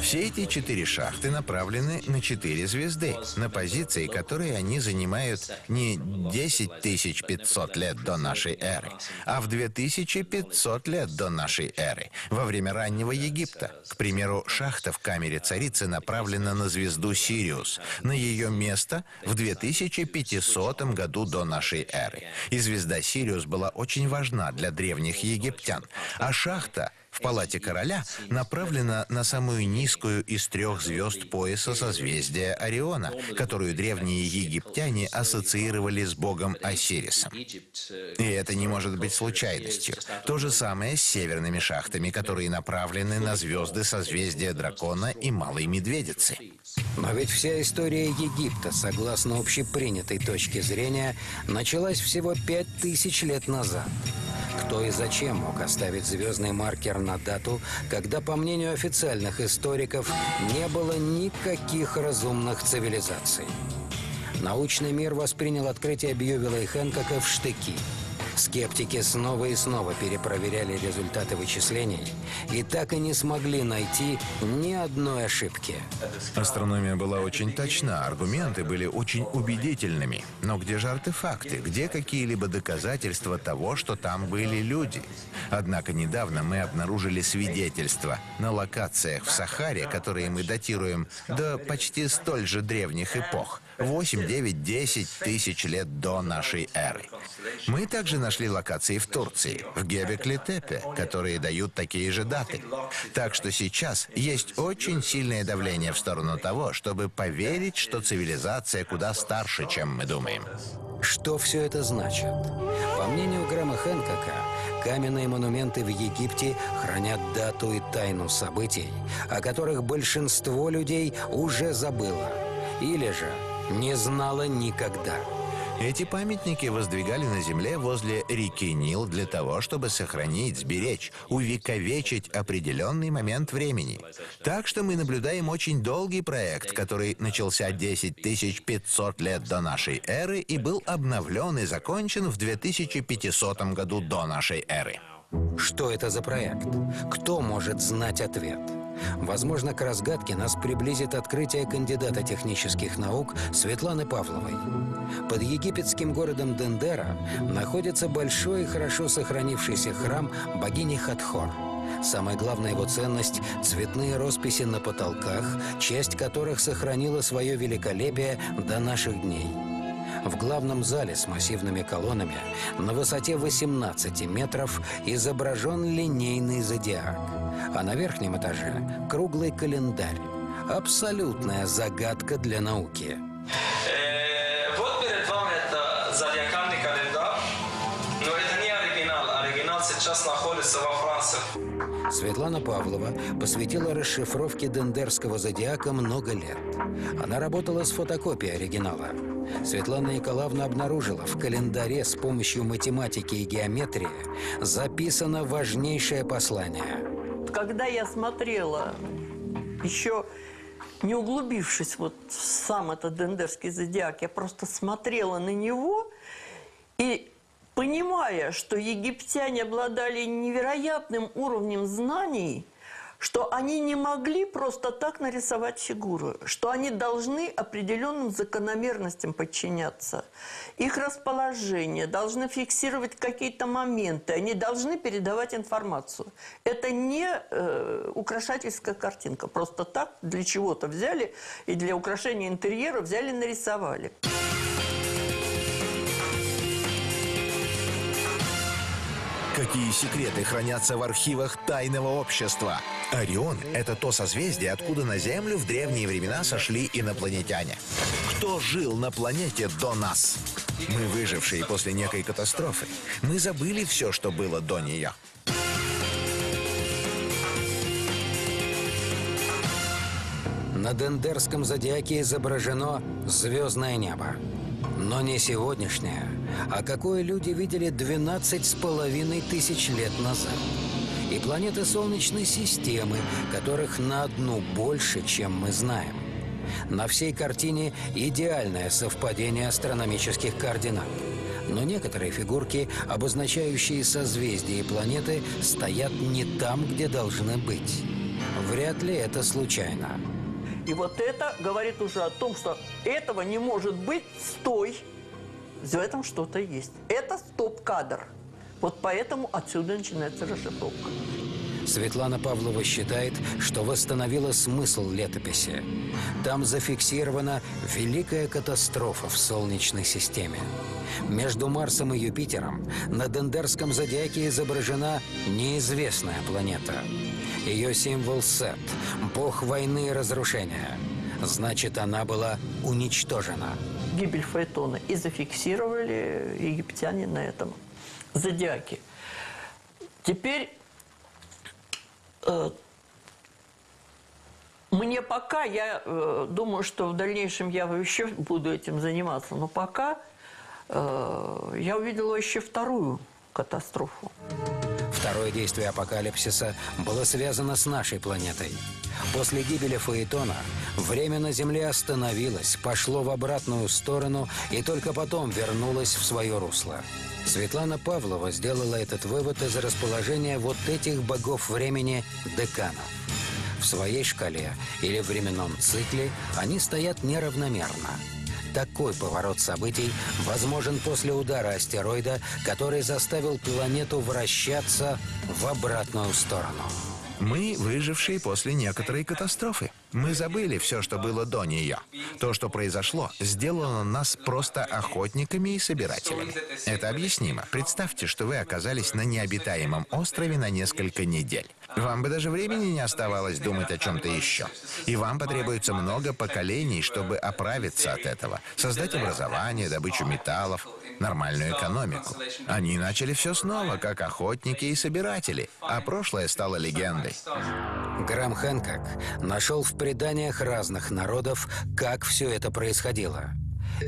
Все эти четыре шахты направлены на четыре звезды, на позиции, которые они занимают не 10 500 лет до нашей эры, а в 2500 лет до нашей эры, во время раннего Египта. К примеру, шахта в камере царицы направлена на звезду Сириус, на ее место в 2500 году до нашей эры. И звезда Сириус была очень важна для древних египтян, а шахта — в палате короля направлена на самую низкую из трех звезд пояса созвездия Ориона, которую древние египтяне ассоциировали с богом Осирисом. И это не может быть случайностью. То же самое с северными шахтами, которые направлены на звезды созвездия Дракона и Малой Медведицы. Но ведь вся история Египта, согласно общепринятой точке зрения, началась всего пять тысяч лет назад. Кто и зачем мог оставить звездный маркер на дату, когда, по мнению официальных историков, не было никаких разумных цивилизаций? Научный мир воспринял открытие Бьювилла и Хэнкока в штыки – Скептики снова и снова перепроверяли результаты вычислений и так и не смогли найти ни одной ошибки. Астрономия была очень точна, аргументы были очень убедительными. Но где же артефакты? Где какие-либо доказательства того, что там были люди? Однако недавно мы обнаружили свидетельства на локациях в Сахаре, которые мы датируем до почти столь же древних эпох. 8, 9, 10 тысяч лет до нашей эры. Мы также нашли локации в Турции, в Гебеклитепе, которые дают такие же даты. Так что сейчас есть очень сильное давление в сторону того, чтобы поверить, что цивилизация куда старше, чем мы думаем. Что все это значит? По мнению Грэма Хэнкока, каменные монументы в Египте хранят дату и тайну событий, о которых большинство людей уже забыло. Или же не знала никогда. Эти памятники воздвигали на земле возле реки Нил для того, чтобы сохранить, сберечь, увековечить определенный момент времени. Так что мы наблюдаем очень долгий проект, который начался 10 500 лет до нашей эры и был обновлен и закончен в 2500 году до нашей эры. Что это за проект? Кто может знать ответ? Возможно, к разгадке нас приблизит открытие кандидата технических наук Светланы Павловой. Под египетским городом Дендера находится большой и хорошо сохранившийся храм богини Хатхор. Самая главная его ценность – цветные росписи на потолках, часть которых сохранила свое великолепие до наших дней. В главном зале с массивными колоннами на высоте 18 метров изображен линейный зодиак, а на верхнем этаже – круглый календарь. Абсолютная загадка для науки. Сейчас находится во Франции. Светлана Павлова посвятила расшифровке Дендерского зодиака много лет. Она работала с фотокопией оригинала. Светлана Николаевна обнаружила в календаре с помощью математики и геометрии записано важнейшее послание. Когда я смотрела, еще не углубившись вот в сам этот дендерский зодиак, я просто смотрела на него и понимая, что египтяне обладали невероятным уровнем знаний, что они не могли просто так нарисовать фигуру, что они должны определенным закономерностям подчиняться. Их расположение должны фиксировать какие-то моменты, они должны передавать информацию. Это не э, украшательская картинка. Просто так для чего-то взяли и для украшения интерьера взяли нарисовали. Какие секреты хранятся в архивах тайного общества? Орион – это то созвездие, откуда на Землю в древние времена сошли инопланетяне. Кто жил на планете до нас? Мы выжившие после некой катастрофы. Мы забыли все, что было до нее. На Дендерском зодиаке изображено звездное небо. Но не сегодняшнее, а какое люди видели 12 с половиной тысяч лет назад. И планеты Солнечной системы, которых на одну больше, чем мы знаем. На всей картине идеальное совпадение астрономических координат. Но некоторые фигурки, обозначающие созвездия и планеты, стоят не там, где должны быть. Вряд ли это случайно. И вот это говорит уже о том, что этого не может быть, стой, в этом что-то есть. Это стоп-кадр. Вот поэтому отсюда начинается расшифровка. Светлана Павлова считает, что восстановила смысл летописи. Там зафиксирована великая катастрофа в Солнечной системе. Между Марсом и Юпитером на Дендерском зодиаке изображена неизвестная планета. Ее символ Сет – бог войны и разрушения. Значит, она была уничтожена. Гибель Фаэтона и зафиксировали египтяне на этом зодиаке. Теперь э, мне пока, я э, думаю, что в дальнейшем я *laughs* еще буду этим заниматься, но пока э, я увидела еще вторую катастрофу. Второе действие апокалипсиса было связано с нашей планетой. После гибели Фаэтона время на Земле остановилось, пошло в обратную сторону и только потом вернулось в свое русло. Светлана Павлова сделала этот вывод из расположения вот этих богов времени деканов. В своей шкале или временном цикле они стоят неравномерно. Такой поворот событий возможен после удара астероида, который заставил планету вращаться в обратную сторону. Мы выжившие после некоторой катастрофы. Мы забыли все, что было до нее. То, что произошло, сделало нас просто охотниками и собирателями. Это объяснимо. Представьте, что вы оказались на необитаемом острове на несколько недель. Вам бы даже времени не оставалось думать о чем-то еще. И вам потребуется много поколений, чтобы оправиться от этого. Создать образование, добычу металлов, нормальную экономику. Они начали все снова, как охотники и собиратели, а прошлое стало легендой. Грэм Хэнкок нашел в преданиях разных народов, как все это происходило.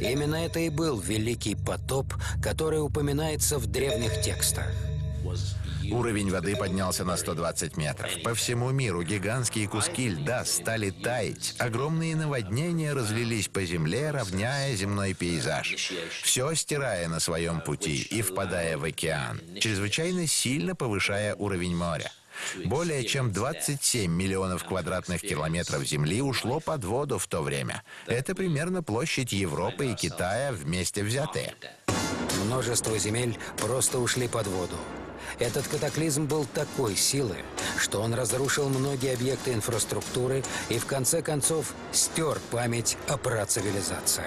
Именно это и был Великий потоп, который упоминается в древних текстах. Уровень воды поднялся на 120 метров. По всему миру гигантские куски льда стали таять. Огромные наводнения разлились по земле, равняя земной пейзаж. Все стирая на своем пути и впадая в океан, чрезвычайно сильно повышая уровень моря. Более чем 27 миллионов квадратных километров земли ушло под воду в то время. Это примерно площадь Европы и Китая вместе взятые. Множество земель просто ушли под воду. Этот катаклизм был такой силы, что он разрушил многие объекты инфраструктуры и в конце концов стер память о працивилизации.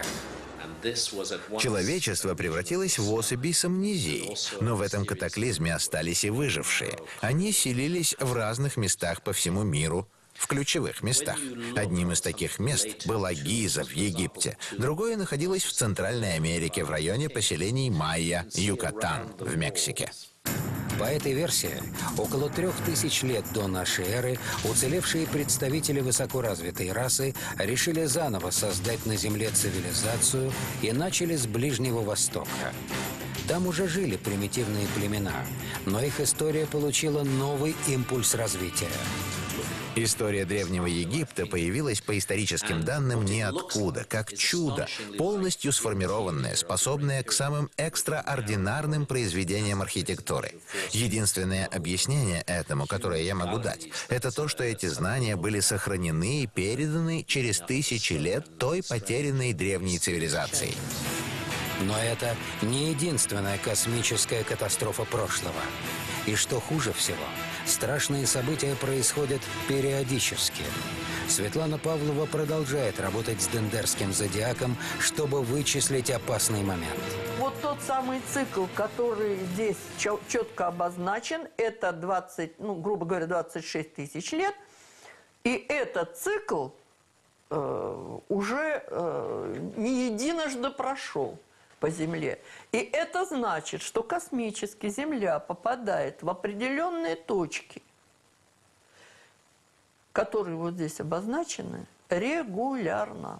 Человечество превратилось в особей с но в этом катаклизме остались и выжившие. Они селились в разных местах по всему миру, в ключевых местах. Одним из таких мест была Гиза в Египте. Другое находилось в Центральной Америке в районе поселений Майя, Юкатан в Мексике. По этой версии, около трех тысяч лет до нашей эры уцелевшие представители высокоразвитой расы решили заново создать на Земле цивилизацию и начали с Ближнего Востока. Там уже жили примитивные племена, но их история получила новый импульс развития. История Древнего Египта появилась по историческим данным ниоткуда, как чудо, полностью сформированное, способное к самым экстраординарным произведениям архитектуры. Единственное объяснение этому, которое я могу дать, это то, что эти знания были сохранены и переданы через тысячи лет той потерянной древней цивилизацией. Но это не единственная космическая катастрофа прошлого. И что хуже всего, страшные события происходят периодически. Светлана Павлова продолжает работать с Дендерским зодиаком, чтобы вычислить опасный момент. Вот тот самый цикл, который здесь четко обозначен, это 20, ну, грубо говоря, 26 тысяч лет. И этот цикл э, уже э, не единожды прошел по Земле. И это значит, что космически Земля попадает в определенные точки, которые вот здесь обозначены, регулярно.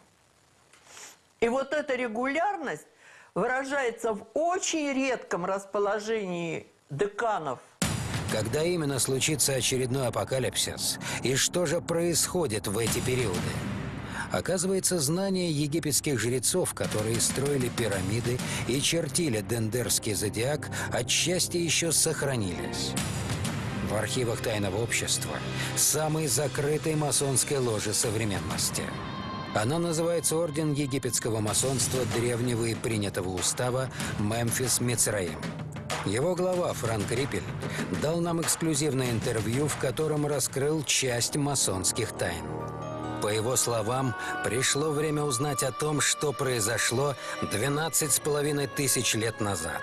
И вот эта регулярность выражается в очень редком расположении деканов когда именно случится очередной апокалипсис? И что же происходит в эти периоды? Оказывается, знания египетских жрецов, которые строили пирамиды и чертили дендерский зодиак, отчасти еще сохранились. В архивах тайного общества самой закрытой масонской ложи современности. Она называется Орден египетского масонства древнего и принятого устава Мемфис Мицраим. Его глава Франк Риппель дал нам эксклюзивное интервью, в котором раскрыл часть масонских тайн. По его словам, пришло время узнать о том, что произошло 12 с половиной тысяч лет назад.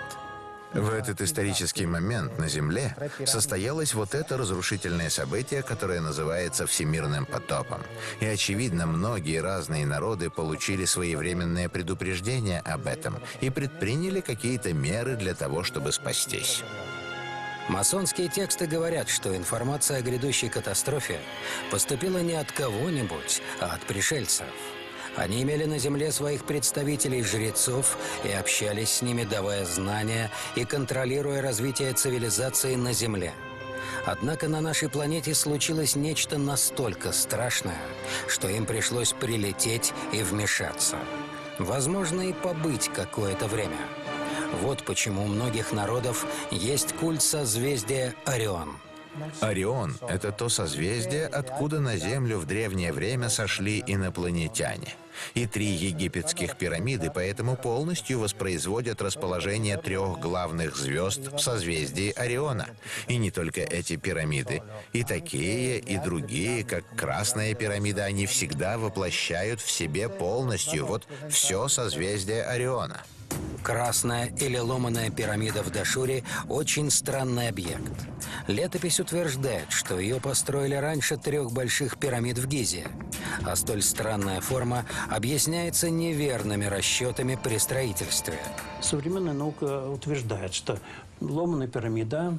В этот исторический момент на Земле состоялось вот это разрушительное событие, которое называется Всемирным потопом. И, очевидно, многие разные народы получили своевременное предупреждение об этом и предприняли какие-то меры для того, чтобы спастись. Масонские тексты говорят, что информация о грядущей катастрофе поступила не от кого-нибудь, а от пришельцев. Они имели на Земле своих представителей-жрецов и общались с ними, давая знания и контролируя развитие цивилизации на Земле. Однако на нашей планете случилось нечто настолько страшное, что им пришлось прилететь и вмешаться. Возможно, и побыть какое-то время – вот почему у многих народов есть культ созвездия Орион. Орион – это то созвездие, откуда на Землю в древнее время сошли инопланетяне. И три египетских пирамиды поэтому полностью воспроизводят расположение трех главных звезд в созвездии Ориона. И не только эти пирамиды. И такие, и другие, как Красная пирамида, они всегда воплощают в себе полностью вот все созвездие Ориона. Красная или ломаная пирамида в Дашуре – очень странный объект. Летопись утверждает, что ее построили раньше трех больших пирамид в Гизе. А столь странная форма объясняется неверными расчетами при строительстве. Современная наука утверждает, что ломаная пирамида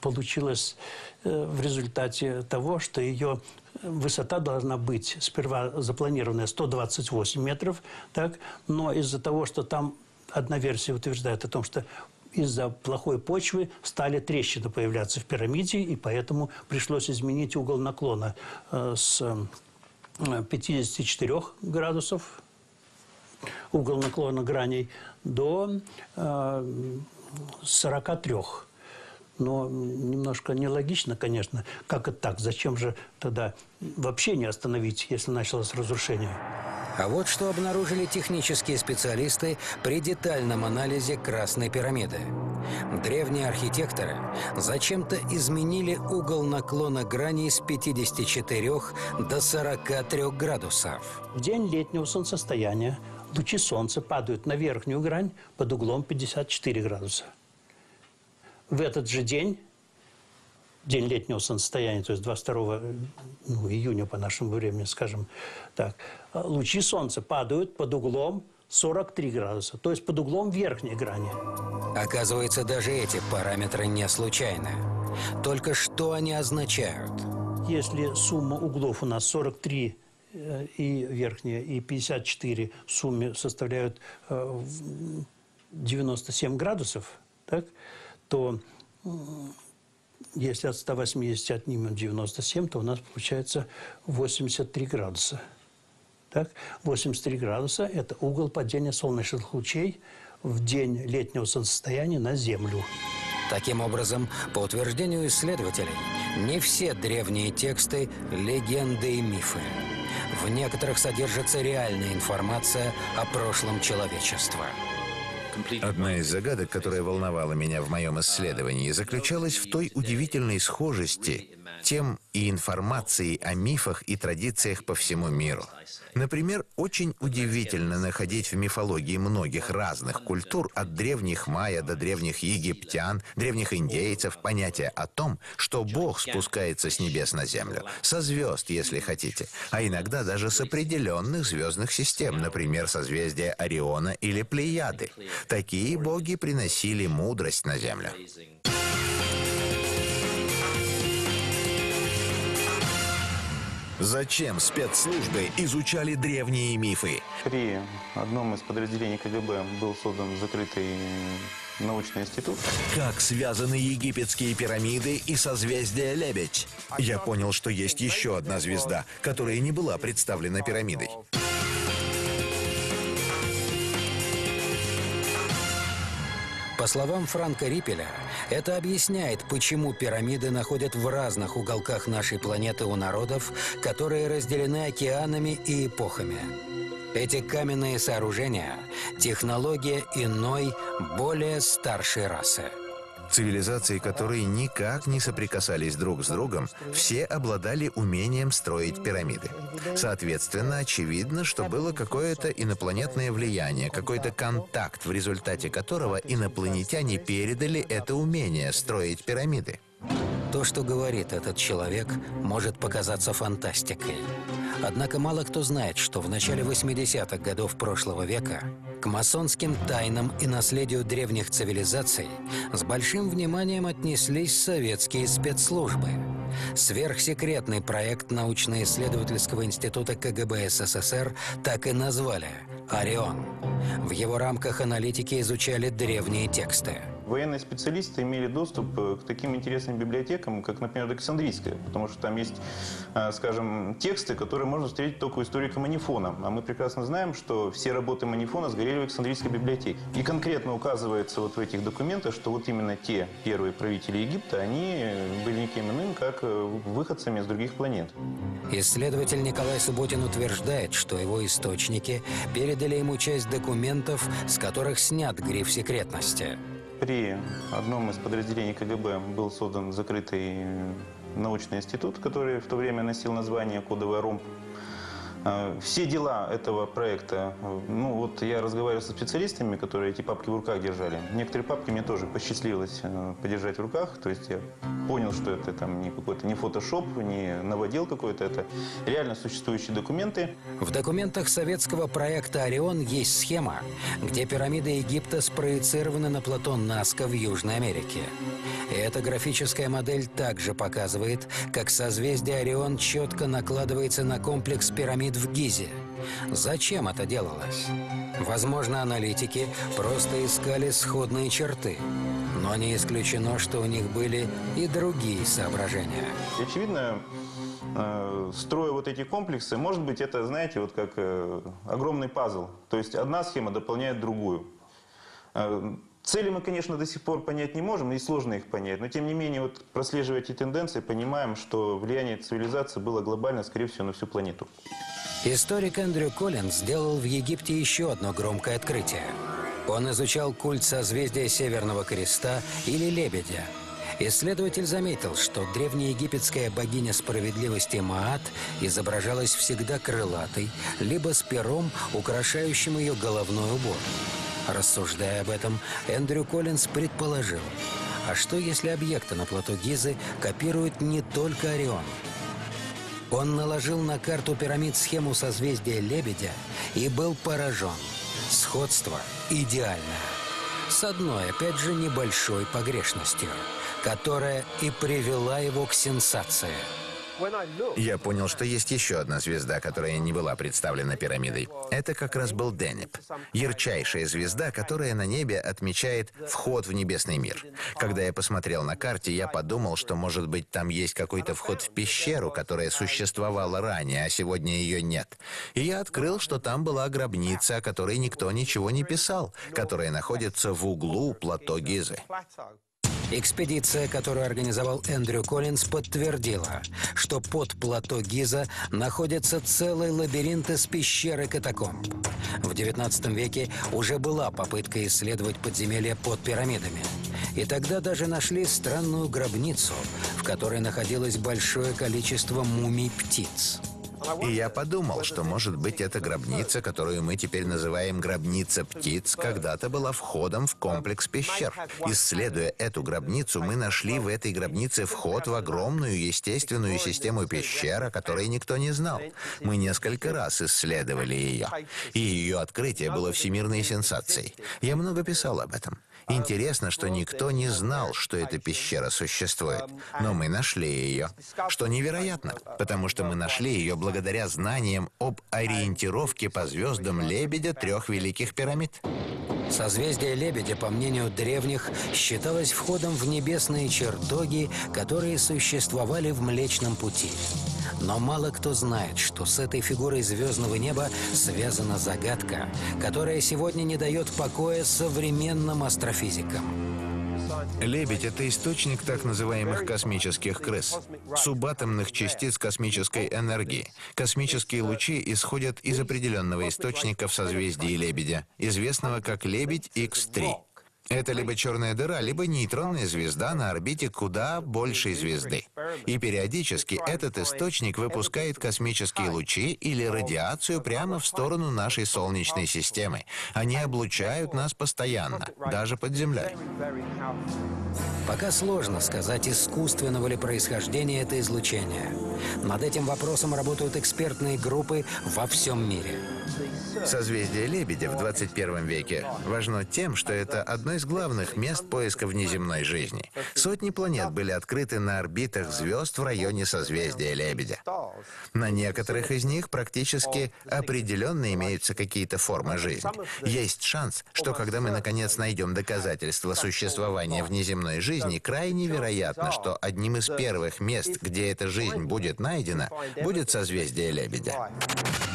получилась э, в результате того, что ее высота должна быть сперва запланированная 128 метров, так, но из-за того, что там одна версия утверждает о том, что из-за плохой почвы стали трещины появляться в пирамиде, и поэтому пришлось изменить угол наклона э, с 54 э, градусов, угол наклона граней, до 43 э, но немножко нелогично, конечно. Как это так? Зачем же тогда вообще не остановить, если началось разрушение? А вот что обнаружили технические специалисты при детальном анализе Красной пирамиды. Древние архитекторы зачем-то изменили угол наклона граней с 54 до 43 градусов. В день летнего солнцестояния лучи солнца падают на верхнюю грань под углом 54 градуса в этот же день, день летнего солнцестояния, то есть 22 ну, июня по нашему времени, скажем так, лучи солнца падают под углом 43 градуса, то есть под углом верхней грани. Оказывается, даже эти параметры не случайны. Только что они означают? Если сумма углов у нас 43 э, и верхняя, и 54 в сумме составляют 97 э, градусов, так, то если от 180 отнимем 97, то у нас получается 83 градуса. Так? 83 градуса – это угол падения солнечных лучей в день летнего солнцестояния на Землю. Таким образом, по утверждению исследователей, не все древние тексты – легенды и мифы. В некоторых содержится реальная информация о прошлом человечества. Одна из загадок, которая волновала меня в моем исследовании, заключалась в той удивительной схожести тем и информацией о мифах и традициях по всему миру. Например, очень удивительно находить в мифологии многих разных культур, от древних майя до древних египтян, древних индейцев, понятие о том, что Бог спускается с небес на землю, со звезд, если хотите, а иногда даже с определенных звездных систем, например, созвездия Ориона или Плеяды. Такие боги приносили мудрость на землю. Зачем спецслужбы изучали древние мифы? При одном из подразделений КГБ был создан закрытый научный институт. Как связаны египетские пирамиды и созвездие Лебедь? Я понял, что есть еще одна звезда, которая не была представлена пирамидой. По словам Франка Риппеля, это объясняет, почему пирамиды находят в разных уголках нашей планеты у народов, которые разделены океанами и эпохами. Эти каменные сооружения – технология иной, более старшей расы – Цивилизации, которые никак не соприкасались друг с другом, все обладали умением строить пирамиды. Соответственно, очевидно, что было какое-то инопланетное влияние, какой-то контакт, в результате которого инопланетяне передали это умение строить пирамиды. То, что говорит этот человек, может показаться фантастикой. Однако мало кто знает, что в начале 80-х годов прошлого века к масонским тайнам и наследию древних цивилизаций с большим вниманием отнеслись советские спецслужбы. Сверхсекретный проект научно-исследовательского института КГБ СССР так и назвали «Орион». В его рамках аналитики изучали древние тексты – военные специалисты имели доступ э, к таким интересным библиотекам, как, например, Александрийская, потому что там есть, э, скажем, тексты, которые можно встретить только у историка Манифона. А мы прекрасно знаем, что все работы Манифона сгорели в Александрийской библиотеке. И конкретно указывается вот в этих документах, что вот именно те первые правители Египта, они были никем иным, как э, выходцами из других планет. Исследователь Николай Субботин утверждает, что его источники передали ему часть документов, с которых снят гриф секретности. При одном из подразделений КГБ был создан закрытый научный институт, который в то время носил название «Кодовый ромб». А, все дела этого проекта, ну вот я разговаривал со специалистами, которые эти папки в руках держали. Некоторые папки мне тоже посчастливилось э, подержать в руках, то есть я понял, что это там не какой-то не фотошоп, не наводил какой-то, это реально существующие документы. В документах советского проекта «Орион» есть схема, где пирамиды Египта спроецированы на плато Наска в Южной Америке. И эта графическая модель также показывает, как созвездие Орион четко накладывается на комплекс пирамид пирамид в Гизе. Зачем это делалось? Возможно, аналитики просто искали сходные черты. Но не исключено, что у них были и другие соображения. Очевидно, э, строя вот эти комплексы, может быть, это, знаете, вот как э, огромный пазл. То есть одна схема дополняет другую. Э, цели мы, конечно, до сих пор понять не можем, и сложно их понять. Но, тем не менее, вот прослеживая эти тенденции, понимаем, что влияние цивилизации было глобально, скорее всего, на всю планету. Историк Эндрю Коллинз сделал в Египте еще одно громкое открытие. Он изучал культ созвездия Северного Креста или Лебедя. Исследователь заметил, что древнеегипетская богиня справедливости Маат изображалась всегда крылатой, либо с пером, украшающим ее головной убор. Рассуждая об этом, Эндрю Коллинз предположил, а что если объекты на плато Гизы копируют не только Орион – он наложил на карту пирамид схему созвездия Лебедя и был поражен. Сходство идеальное. С одной, опять же, небольшой погрешностью, которая и привела его к сенсации – я понял, что есть еще одна звезда, которая не была представлена пирамидой. Это как раз был Денеп. Ярчайшая звезда, которая на небе отмечает вход в небесный мир. Когда я посмотрел на карте, я подумал, что, может быть, там есть какой-то вход в пещеру, которая существовала ранее, а сегодня ее нет. И я открыл, что там была гробница, о которой никто ничего не писал, которая находится в углу плато Гизы. Экспедиция, которую организовал Эндрю Коллинз, подтвердила, что под плато Гиза находится целый лабиринт из пещер и катакомб. В XIX веке уже была попытка исследовать подземелья под пирамидами. И тогда даже нашли странную гробницу, в которой находилось большое количество мумий птиц. И я подумал, что, может быть, эта гробница, которую мы теперь называем гробница птиц, когда-то была входом в комплекс пещер. Исследуя эту гробницу, мы нашли в этой гробнице вход в огромную естественную систему пещер, о которой никто не знал. Мы несколько раз исследовали ее. И ее открытие было всемирной сенсацией. Я много писал об этом. Интересно, что никто не знал, что эта пещера существует. Но мы нашли ее. Что невероятно, потому что мы нашли ее благодаря знаниям об ориентировке по звездам Лебедя трех великих пирамид. Созвездие Лебедя, по мнению древних, считалось входом в небесные чертоги, которые существовали в Млечном Пути. Но мало кто знает, что с этой фигурой звездного неба связана загадка, которая сегодня не дает покоя современным астрофизикам. Лебедь – это источник так называемых космических крыс, субатомных частиц космической энергии. Космические лучи исходят из определенного источника в созвездии Лебедя, известного как Лебедь X3. Это либо черная дыра, либо нейтронная звезда на орбите куда большей звезды. И периодически этот источник выпускает космические лучи или радиацию прямо в сторону нашей Солнечной системы. Они облучают нас постоянно, даже под землей. Пока сложно сказать, искусственного ли происхождения это излучение. Над этим вопросом работают экспертные группы во всем мире. Созвездие Лебедя в 21 веке важно тем, что это одно из главных мест поиска внеземной жизни. Сотни планет были открыты на орбитах звезд в районе созвездия Лебедя. На некоторых из них практически определенно имеются какие-то формы жизни. Есть шанс, что когда мы наконец найдем доказательства существования внеземной жизни, крайне вероятно, что одним из первых мест, где эта жизнь будет найдена, будет созвездие Лебедя.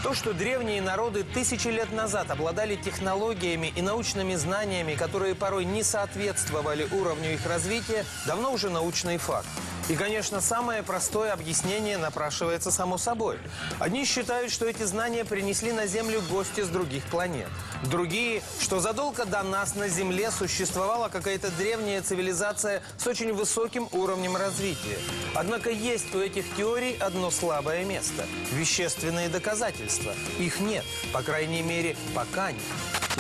То, что древние народы тысячи лет назад обладали технологиями и научными знаниями, которые порой не соответствовали уровню их развития, давно уже научный факт. И, конечно, самое простое объяснение напрашивается само собой. Одни считают, что эти знания принесли на Землю гости с других планет. Другие, что задолго до нас на Земле существовала какая-то древняя цивилизация с очень высоким уровнем развития. Однако есть у этих теорий одно слабое место – вещественные доказательства. Их нет, по крайней мере, пока нет.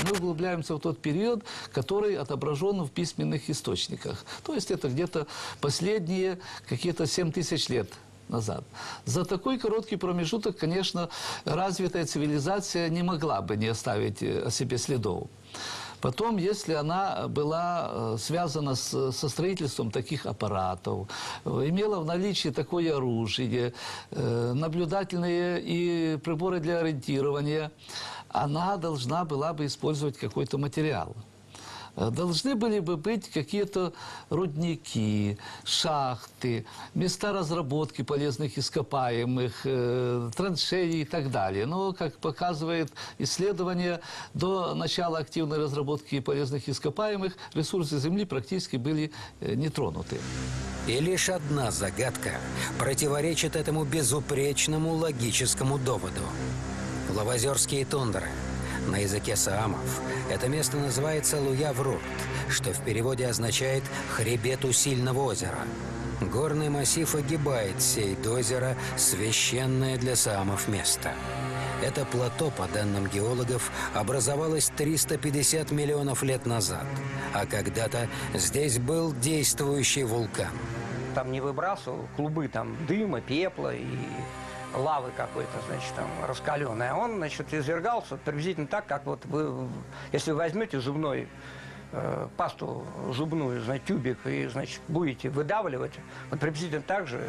Мы углубляемся в тот период, который отображен в письменных источниках. То есть это где-то последние какие-то 7 тысяч лет назад. За такой короткий промежуток, конечно, развитая цивилизация не могла бы не оставить э, о себе следов. Потом, если она была э, связана с, со строительством таких аппаратов, э, имела в наличии такое оружие, наблюдательные и приборы для ориентирования, она должна была бы использовать какой-то материал. Э, должны были бы быть какие-то рудники, шахты, места разработки полезных ископаемых, э, траншеи и так далее. Но, как показывает исследование, до начала активной разработки полезных ископаемых ресурсы Земли практически были э, не тронуты. И лишь одна загадка противоречит этому безупречному логическому доводу. Лавозерские тундры. На языке саамов это место называется Луяврут, что в переводе означает «хребет у сильного озера». Горный массив огибает сей до священное для саамов место. Это плато, по данным геологов, образовалось 350 миллионов лет назад, а когда-то здесь был действующий вулкан. Там не выбрасывал клубы там дыма, пепла и лавы какой-то, значит, там, раскаленной, а он, значит, извергался приблизительно так, как вот вы, если вы возьмете зубной э, пасту зубную, значит, тюбик, и, значит, будете выдавливать, вот приблизительно так же,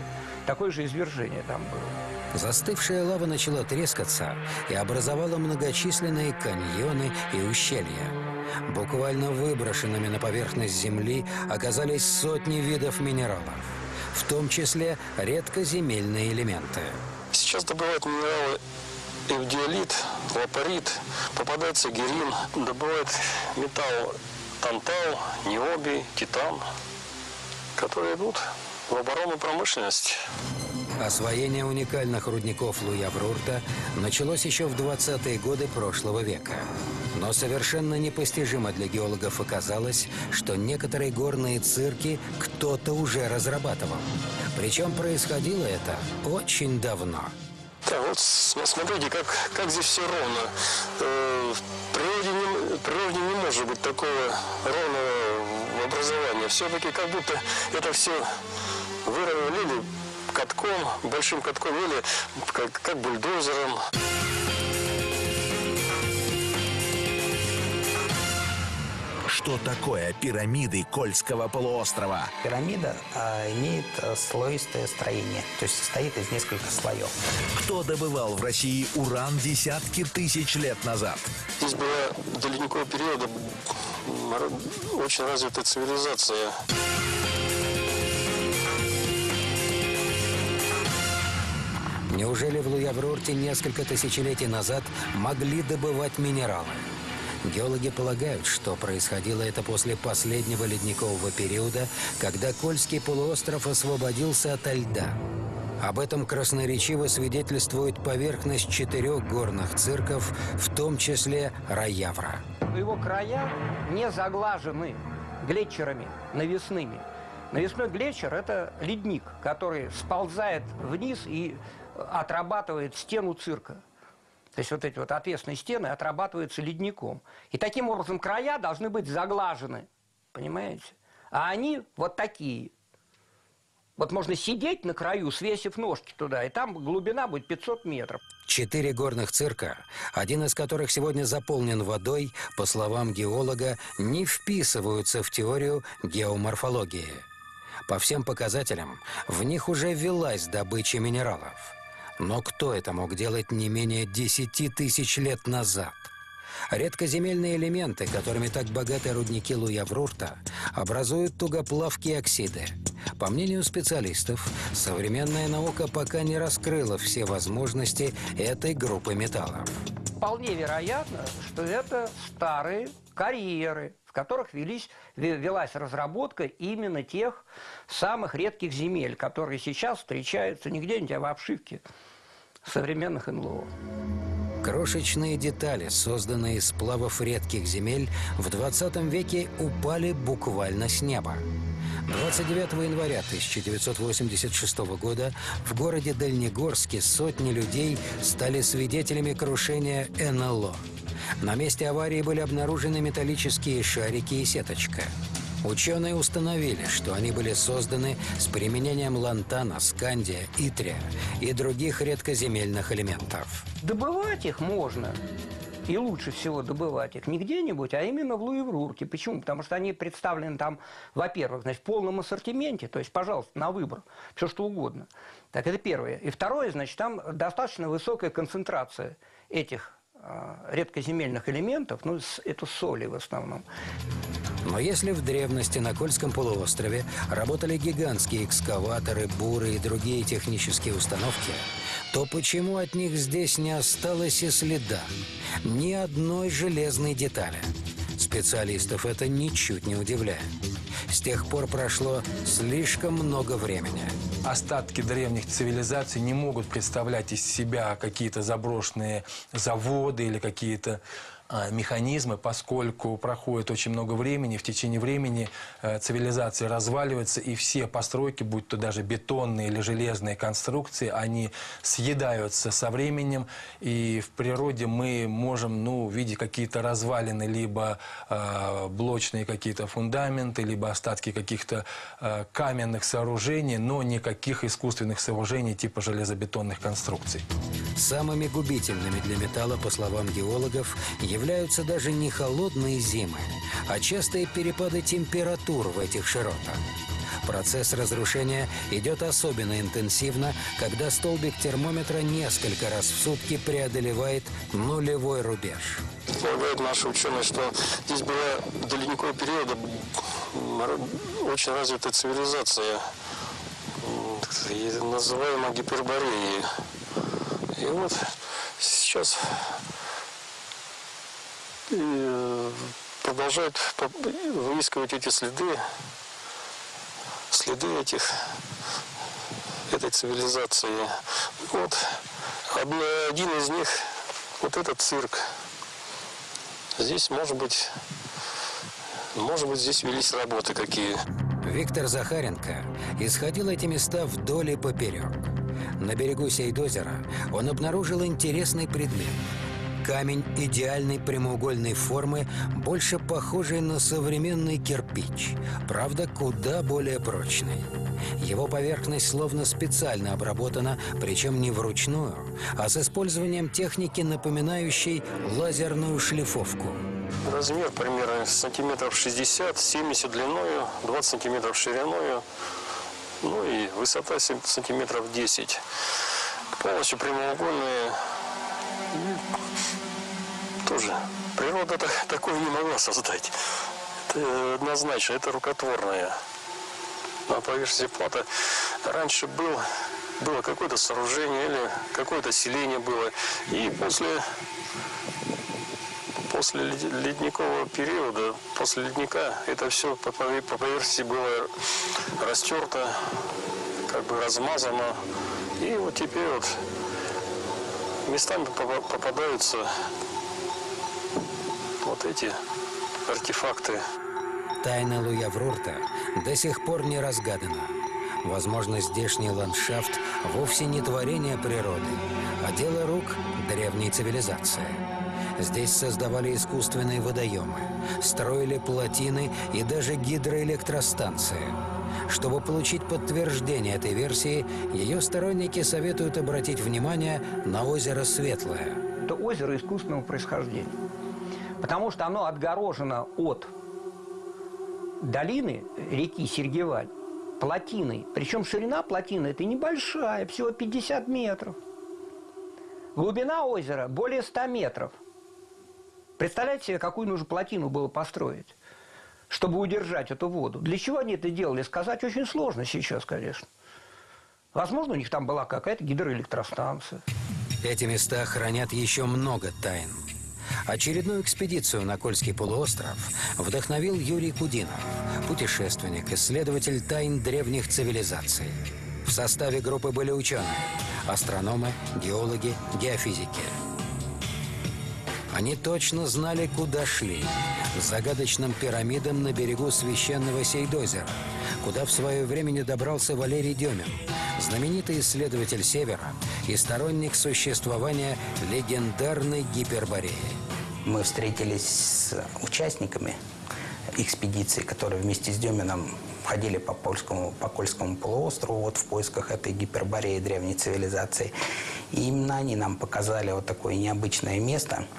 такое же извержение там было. Застывшая лава начала трескаться и образовала многочисленные каньоны и ущелья. Буквально выброшенными на поверхность Земли оказались сотни видов минералов, в том числе редкоземельные элементы. Сейчас добывают минералы эвдиолит, лапарит, попадается герин, добывают металл тантал, необий, титан, которые идут в оборонную промышленность. Освоение уникальных рудников Луяврурта началось еще в 20-е годы прошлого века. Но совершенно непостижимо для геологов оказалось, что некоторые горные цирки кто-то уже разрабатывал. Причем происходило это очень давно. Да, вот смотрите, как, как здесь все ровно. Э, в, природе не, в природе не может быть такого ровного образования. Все-таки как будто это все выровняли катком, большим катком или как, как бульдозером. Что такое пирамиды Кольского полуострова? Пирамида а, имеет а, слоистое строение, то есть состоит из нескольких слоев. Кто добывал в России уран десятки тысяч лет назад? Здесь была до ледникового периода очень развитая цивилизация. Неужели в Луяврурте несколько тысячелетий назад могли добывать минералы? Геологи полагают, что происходило это после последнего ледникового периода, когда Кольский полуостров освободился ото льда. Об этом красноречиво свидетельствует поверхность четырех горных цирков, в том числе Раявра. Его края не заглажены глетчерами навесными. Навесной глетчер – это ледник, который сползает вниз и отрабатывает стену цирка. То есть вот эти вот ответственные стены отрабатываются ледником. И таким образом края должны быть заглажены. Понимаете? А они вот такие. Вот можно сидеть на краю, свесив ножки туда, и там глубина будет 500 метров. Четыре горных цирка, один из которых сегодня заполнен водой, по словам геолога, не вписываются в теорию геоморфологии. По всем показателям, в них уже велась добыча минералов. Но кто это мог делать не менее 10 тысяч лет назад? Редкоземельные элементы, которыми так богаты рудники Луяврурта, образуют тугоплавкие оксиды. По мнению специалистов, современная наука пока не раскрыла все возможности этой группы металлов. Вполне вероятно, что это старые карьеры, которых велись, велась разработка именно тех самых редких земель, которые сейчас встречаются не где-нибудь, а в обшивке современных НЛО. Крошечные детали, созданные из сплавов редких земель, в 20 веке упали буквально с неба. 29 января 1986 года в городе Дальнегорске сотни людей стали свидетелями крушения НЛО. На месте аварии были обнаружены металлические шарики и сеточка. Ученые установили, что они были созданы с применением лантана, скандия, итрия и других редкоземельных элементов. Добывать их можно. И лучше всего добывать их не где-нибудь, а именно в Луеврурке. Почему? Потому что они представлены там, во-первых, значит, в полном ассортименте, то есть, пожалуйста, на выбор, все что угодно. Так, это первое. И второе, значит, там достаточно высокая концентрация этих редкоземельных элементов, ну, это соли в основном. Но если в древности на Кольском полуострове работали гигантские экскаваторы, буры и другие технические установки, то почему от них здесь не осталось и следа? Ни одной железной детали. Специалистов это ничуть не удивляет. С тех пор прошло слишком много времени. Остатки древних цивилизаций не могут представлять из себя какие-то заброшенные заводы или какие-то механизмы, поскольку проходит очень много времени, в течение времени э, цивилизация разваливается, и все постройки, будь то даже бетонные или железные конструкции, они съедаются со временем, и в природе мы можем ну, видеть какие-то развалины, либо э, блочные какие-то фундаменты, либо остатки каких-то э, каменных сооружений, но никаких искусственных сооружений типа железобетонных конструкций. Самыми губительными для металла, по словам геологов, являются даже не холодные зимы, а частые перепады температур в этих широтах. Процесс разрушения идет особенно интенсивно, когда столбик термометра несколько раз в сутки преодолевает нулевой рубеж. Полагают наши ученые, что здесь была до ледникового периода очень развитая цивилизация, называемая гипербореей. И вот сейчас э, продолжают выискивать эти следы, следы этих, этой цивилизации. Вот один из них, вот этот цирк. Здесь, может быть, может быть, здесь велись работы какие. Виктор Захаренко исходил эти места вдоль и поперек. На берегу Сейдозера он обнаружил интересный предмет. Камень идеальной прямоугольной формы, больше похожий на современный кирпич, правда, куда более прочный. Его поверхность словно специально обработана, причем не вручную, а с использованием техники, напоминающей лазерную шлифовку. Размер примерно сантиметров 60-70 длиною, 20 сантиметров шириною, ну и высота сантиметров 10. Полностью прямоугольные. Тоже природа так, такое не могла создать. Это однозначно, это рукотворное. На поверхности плата раньше был, было какое-то сооружение или какое-то селение было. И после после ледникового периода, после ледника, это все по поверхности было растерто, как бы размазано. И вот теперь вот местами попадаются вот эти артефакты. Тайна Луяврурта до сих пор не разгадана. Возможно, здешний ландшафт вовсе не творение природы, а дело рук древней цивилизации. Здесь создавали искусственные водоемы, строили плотины и даже гидроэлектростанции. Чтобы получить подтверждение этой версии, ее сторонники советуют обратить внимание на озеро Светлое. Это озеро искусственного происхождения, потому что оно отгорожено от долины реки Сергеваль плотиной. Причем ширина плотины это небольшая, всего 50 метров. Глубина озера более 100 метров – Представляете себе, какую нужно плотину было построить, чтобы удержать эту воду? Для чего они это делали, сказать очень сложно сейчас, конечно. Возможно, у них там была какая-то гидроэлектростанция. Эти места хранят еще много тайн. Очередную экспедицию на Кольский полуостров вдохновил Юрий Кудинов, путешественник, исследователь тайн древних цивилизаций. В составе группы были ученые – астрономы, геологи, геофизики – они точно знали, куда шли. К загадочным пирамидам на берегу священного Сейдозера, куда в свое время не добрался Валерий Демин, знаменитый исследователь Севера и сторонник существования легендарной Гипербореи. Мы встретились с участниками экспедиции, которые вместе с Демином ходили по, польскому, по Кольскому полуострову вот в поисках этой гипербореи древней цивилизации. И именно они нам показали вот такое необычное место –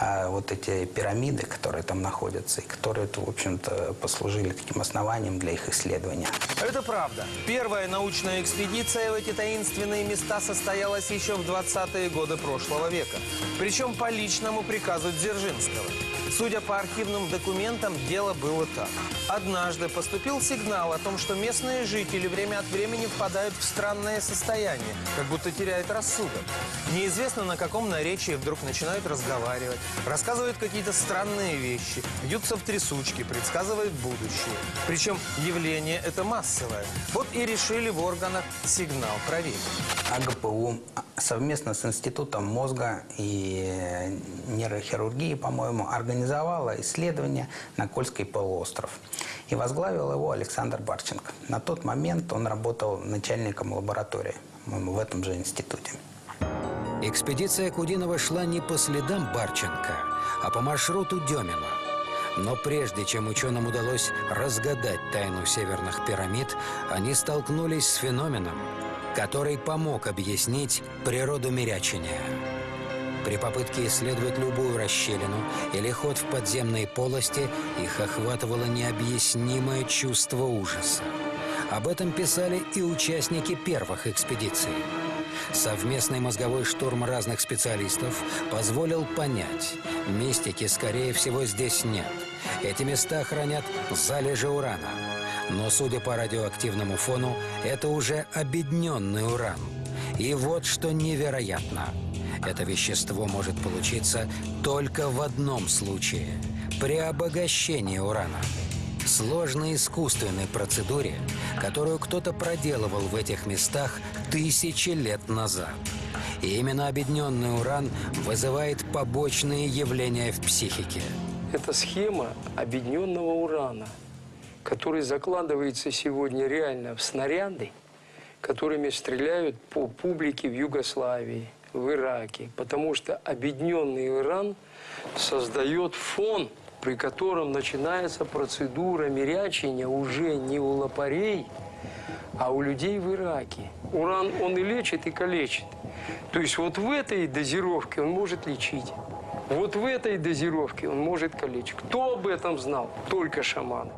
а вот эти пирамиды, которые там находятся, и которые, в общем-то, послужили таким основанием для их исследования. Это правда. Первая научная экспедиция в эти таинственные места состоялась еще в 20-е годы прошлого века. Причем по личному приказу Дзержинского. Судя по архивным документам, дело было так. Однажды поступил сигнал о том, что местные жители время от времени впадают в странное состояние, как будто теряют рассудок. Неизвестно на каком наречии вдруг начинают разговаривать, рассказывают какие-то странные вещи, бьются в трясучки, предсказывают будущее. Причем явление это массовое. Вот и решили в органах сигнал проверить. АГПУ совместно с Институтом мозга и нейрохирургии, по-моему, организовала исследование на Кольский полуостров. И возглавил его Александр Барченко. На тот момент он работал начальником лаборатории, в этом же институте. Экспедиция Кудинова шла не по следам Барченко, а по маршруту Демина. Но прежде чем ученым удалось разгадать тайну северных пирамид, они столкнулись с феноменом, который помог объяснить природу мирячения. При попытке исследовать любую расщелину или ход в подземные полости их охватывало необъяснимое чувство ужаса. Об этом писали и участники первых экспедиций. Совместный мозговой штурм разных специалистов позволил понять, мистики, скорее всего, здесь нет. Эти места хранят залежи урана. Но, судя по радиоактивному фону, это уже обедненный уран. И вот что невероятно. Это вещество может получиться только в одном случае – при обогащении урана сложной искусственной процедуре, которую кто-то проделывал в этих местах тысячи лет назад. И именно объединенный уран вызывает побочные явления в психике. Это схема объединенного урана, который закладывается сегодня реально в снаряды, которыми стреляют по публике в Югославии, в Ираке. Потому что объединенный уран создает фон при котором начинается процедура мирячения уже не у лопарей, а у людей в Ираке. Уран он и лечит, и калечит. То есть вот в этой дозировке он может лечить. Вот в этой дозировке он может калечить. Кто об этом знал? Только шаманы.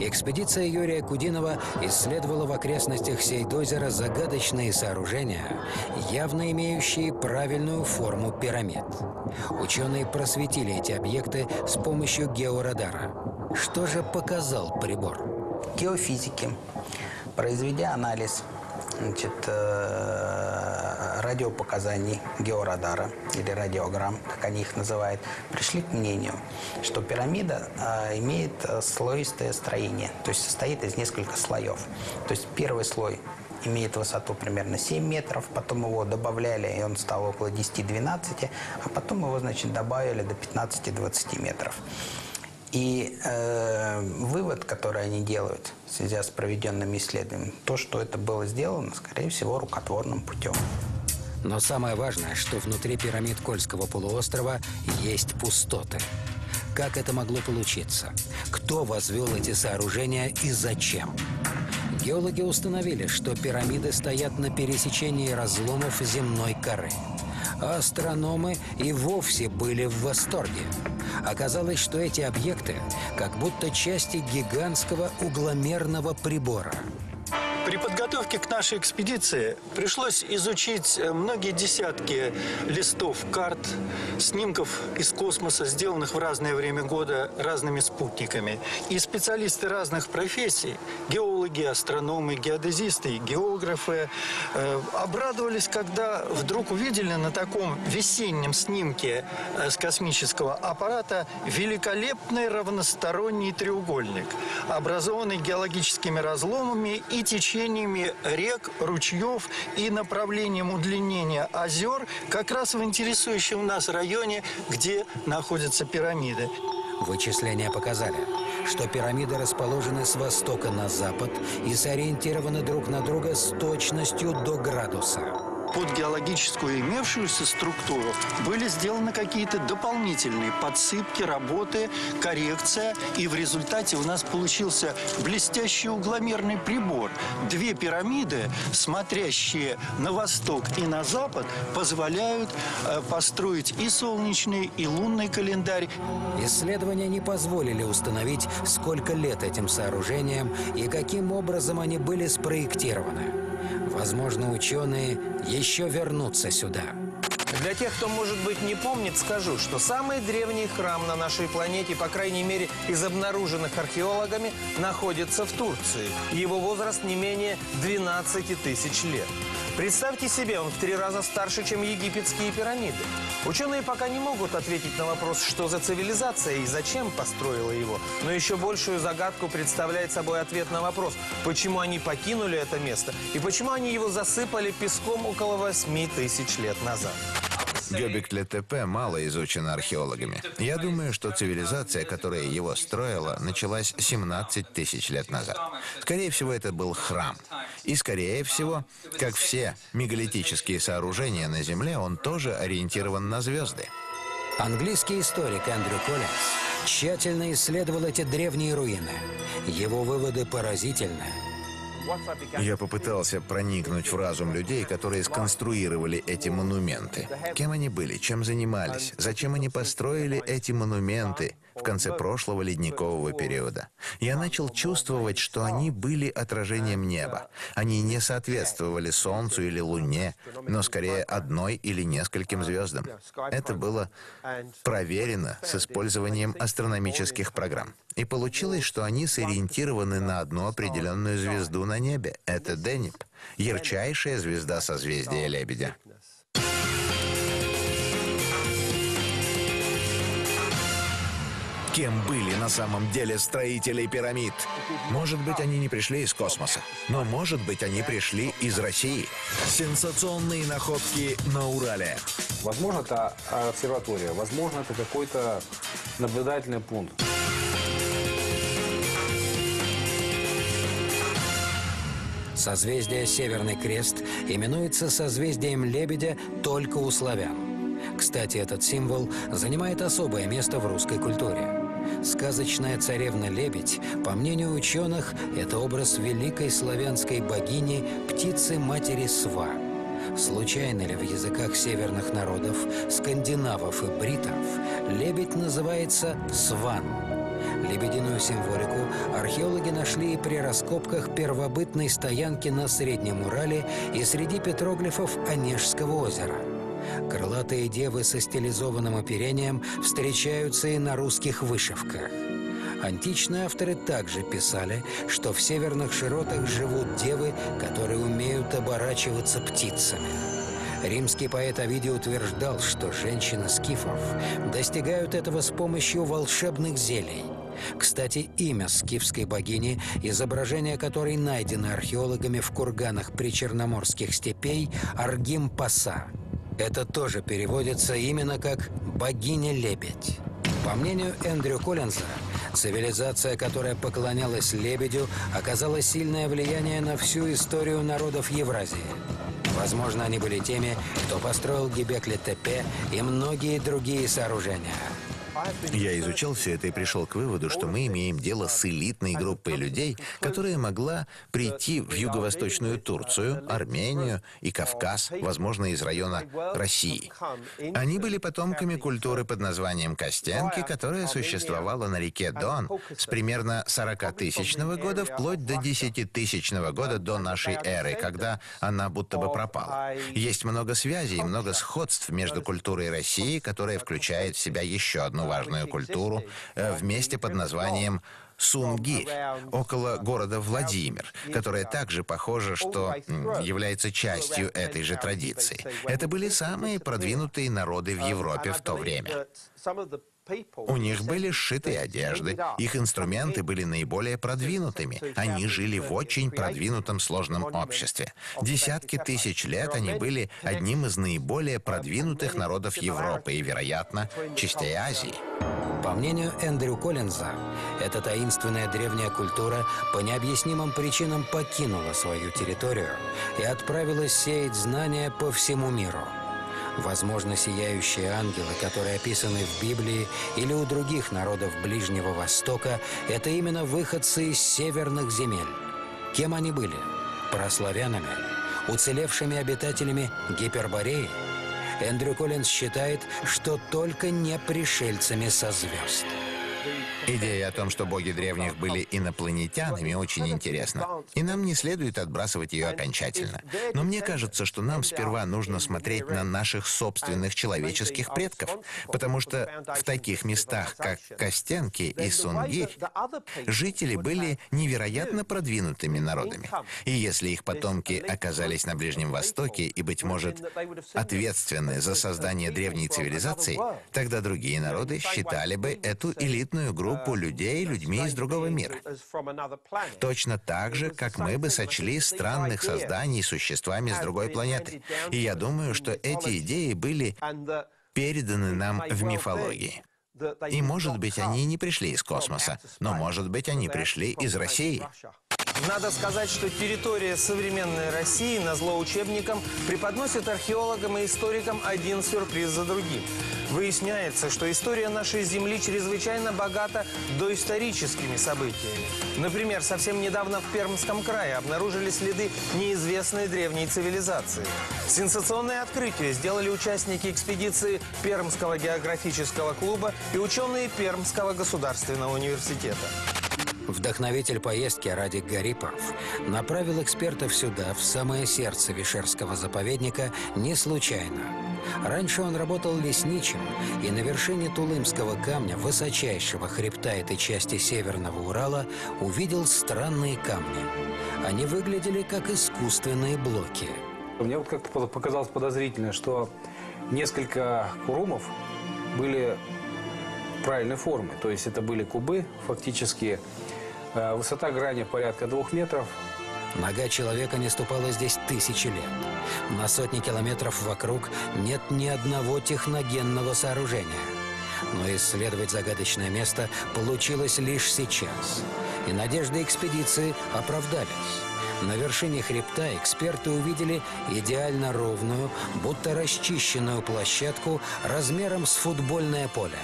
Экспедиция Юрия Кудинова исследовала в окрестностях Сейдозера загадочные сооружения, явно имеющие правильную форму пирамид. Ученые просветили эти объекты с помощью георадара. Что же показал прибор? Геофизики, произведя анализ значит, э, радиопоказаний георадара или радиограмм, как они их называют, пришли к мнению, что пирамида э, имеет э, слоистое строение, то есть состоит из нескольких слоев. То есть первый слой имеет высоту примерно 7 метров, потом его добавляли, и он стал около 10-12, а потом его, значит, добавили до 15-20 метров. И э, вывод, который они делают, в связи с проведенными исследованиями, то, что это было сделано, скорее всего, рукотворным путем. Но самое важное, что внутри пирамид Кольского полуострова есть пустоты. Как это могло получиться? Кто возвел эти сооружения и зачем? Геологи установили, что пирамиды стоят на пересечении разломов земной коры – астрономы и вовсе были в восторге. Оказалось, что эти объекты как будто части гигантского угломерного прибора – при подготовке к нашей экспедиции пришлось изучить э, многие десятки листов карт, снимков из космоса, сделанных в разное время года разными спутниками. И специалисты разных профессий, геологи, астрономы, геодезисты, географы, э, обрадовались, когда вдруг увидели на таком весеннем снимке э, с космического аппарата великолепный равносторонний треугольник, образованный геологическими разломами и течениями рек, ручьев и направлением удлинения озер как раз в интересующем нас районе, где находятся пирамиды. Вычисления показали, что пирамиды расположены с востока на запад и сориентированы друг на друга с точностью до градуса под геологическую имевшуюся структуру были сделаны какие-то дополнительные подсыпки, работы, коррекция. И в результате у нас получился блестящий угломерный прибор. Две пирамиды, смотрящие на восток и на запад, позволяют э, построить и солнечный, и лунный календарь. Исследования не позволили установить, сколько лет этим сооружениям и каким образом они были спроектированы. Возможно, ученые еще вернутся сюда. Для тех, кто, может быть, не помнит, скажу, что самый древний храм на нашей планете, по крайней мере, из обнаруженных археологами, находится в Турции. Его возраст не менее 12 тысяч лет. Представьте себе, он в три раза старше, чем египетские пирамиды. Ученые пока не могут ответить на вопрос, что за цивилизация и зачем построила его. Но еще большую загадку представляет собой ответ на вопрос, почему они покинули это место и почему они его засыпали песком около 8 тысяч лет назад. Гёбекли-Тепе мало изучено археологами. Я думаю, что цивилизация, которая его строила, началась 17 тысяч лет назад. Скорее всего, это был храм. И, скорее всего, как все мегалитические сооружения на Земле, он тоже ориентирован на звезды. Английский историк Эндрю Коллинз тщательно исследовал эти древние руины. Его выводы поразительны. Я попытался проникнуть в разум людей, которые сконструировали эти монументы. Кем они были, чем занимались, зачем они построили эти монументы в конце прошлого ледникового периода. Я начал чувствовать, что они были отражением неба. Они не соответствовали Солнцу или Луне, но скорее одной или нескольким звездам. Это было проверено с использованием астрономических программ. И получилось, что они сориентированы на одну определенную звезду на небе. Это Денеп, ярчайшая звезда созвездия Лебедя. Кем были на самом деле строители пирамид? Может быть, они не пришли из космоса, но может быть, они пришли из России. Сенсационные находки на Урале. Возможно, это обсерватория, возможно, это какой-то наблюдательный пункт. Созвездие Северный Крест именуется созвездием Лебедя только у славян. Кстати, этот символ занимает особое место в русской культуре. Сказочная царевна-лебедь, по мнению ученых, это образ великой славянской богини, птицы-матери Сва. Случайно ли в языках северных народов, скандинавов и бритов, лебедь называется «сван»? Лебединую символику археологи нашли и при раскопках первобытной стоянки на Среднем Урале и среди петроглифов Онежского озера – Крылатые девы со стилизованным оперением встречаются и на русских вышивках. Античные авторы также писали, что в северных широтах живут девы, которые умеют оборачиваться птицами. Римский поэт Овидий утверждал, что женщины скифов достигают этого с помощью волшебных зелий. Кстати, имя скифской богини, изображение которой найдено археологами в курганах причерноморских степей Аргим-Паса – это тоже переводится именно как «богиня-лебедь». По мнению Эндрю Коллинза, цивилизация, которая поклонялась лебедю, оказала сильное влияние на всю историю народов Евразии. Возможно, они были теми, кто построил Гебекли-Тепе и многие другие сооружения – я изучал все это и пришел к выводу, что мы имеем дело с элитной группой людей, которая могла прийти в юго-восточную Турцию, Армению и Кавказ, возможно, из района России. Они были потомками культуры под названием Костенки, которая существовала на реке Дон с примерно 40-тысячного года вплоть до 10-тысячного года до нашей эры, когда она будто бы пропала. Есть много связей и много сходств между культурой России, которая включает в себя еще одну важную культуру э, в месте под названием Сунгирь, около города Владимир, которая также похоже, что является частью этой же традиции. Это были самые продвинутые народы в Европе в то время. У них были сшитые одежды, их инструменты были наиболее продвинутыми. Они жили в очень продвинутом сложном обществе. Десятки тысяч лет они были одним из наиболее продвинутых народов Европы и, вероятно, частей Азии. По мнению Эндрю Коллинза, эта таинственная древняя культура по необъяснимым причинам покинула свою территорию и отправилась сеять знания по всему миру – Возможно, сияющие ангелы, которые описаны в Библии или у других народов Ближнего Востока, это именно выходцы из северных земель. Кем они были? Прославянами? Уцелевшими обитателями Гипербореи? Эндрю Коллинз считает, что только не пришельцами со звезд. Идея о том, что боги древних были инопланетянами, очень интересна. И нам не следует отбрасывать ее окончательно. Но мне кажется, что нам сперва нужно смотреть на наших собственных человеческих предков. Потому что в таких местах, как Костенки и Сунгирь, жители были невероятно продвинутыми народами. И если их потомки оказались на Ближнем Востоке и, быть может, ответственны за создание древней цивилизации, тогда другие народы считали бы эту элитную группу людей людьми из другого мира. Точно так же, как мы бы сочли странных созданий существами с другой планеты. И я думаю, что эти идеи были переданы нам в мифологии. И, может быть, они не пришли из космоса, но, может быть, они пришли из России. Надо сказать, что территория современной России на зло учебникам преподносит археологам и историкам один сюрприз за другим. Выясняется, что история нашей Земли чрезвычайно богата доисторическими событиями. Например, совсем недавно в Пермском крае обнаружили следы неизвестной древней цивилизации. Сенсационное открытие сделали участники экспедиции Пермского географического клуба и ученые Пермского государственного университета. Вдохновитель поездки Ради Гарипов направил экспертов сюда, в самое сердце Вишерского заповедника, не случайно. Раньше он работал лесничим, и на вершине Тулымского камня, высочайшего хребта этой части Северного Урала, увидел странные камни. Они выглядели как искусственные блоки. Мне вот как-то показалось подозрительно, что несколько курумов были правильной формы. То есть это были кубы, фактически Э, высота грани порядка двух метров. Нога человека не ступала здесь тысячи лет. На сотни километров вокруг нет ни одного техногенного сооружения. Но исследовать загадочное место получилось лишь сейчас. И надежды экспедиции оправдались. На вершине хребта эксперты увидели идеально ровную, будто расчищенную площадку размером с футбольное поле.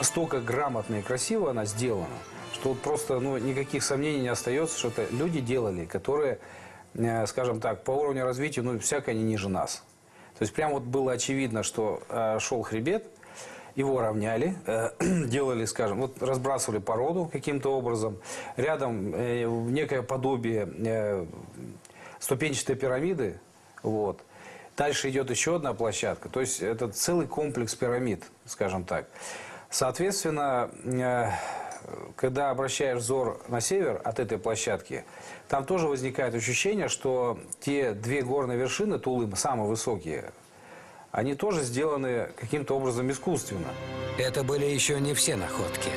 Настолько грамотно и красиво она сделана – что вот просто ну, никаких сомнений не остается, что это люди делали, которые, э, скажем так, по уровню развития, ну, всяко они ниже нас. То есть прямо вот было очевидно, что э, шел хребет, его равняли, э, *clears throat* делали, скажем, вот разбрасывали породу каким-то образом. Рядом некое подобие ступенчатой пирамиды, вот. Дальше идет еще одна площадка. То есть это целый комплекс пирамид, скажем так. Соответственно, э, когда обращаешь взор на север от этой площадки, там тоже возникает ощущение, что те две горные вершины Тулым, самые высокие, они тоже сделаны каким-то образом искусственно. Это были еще не все находки.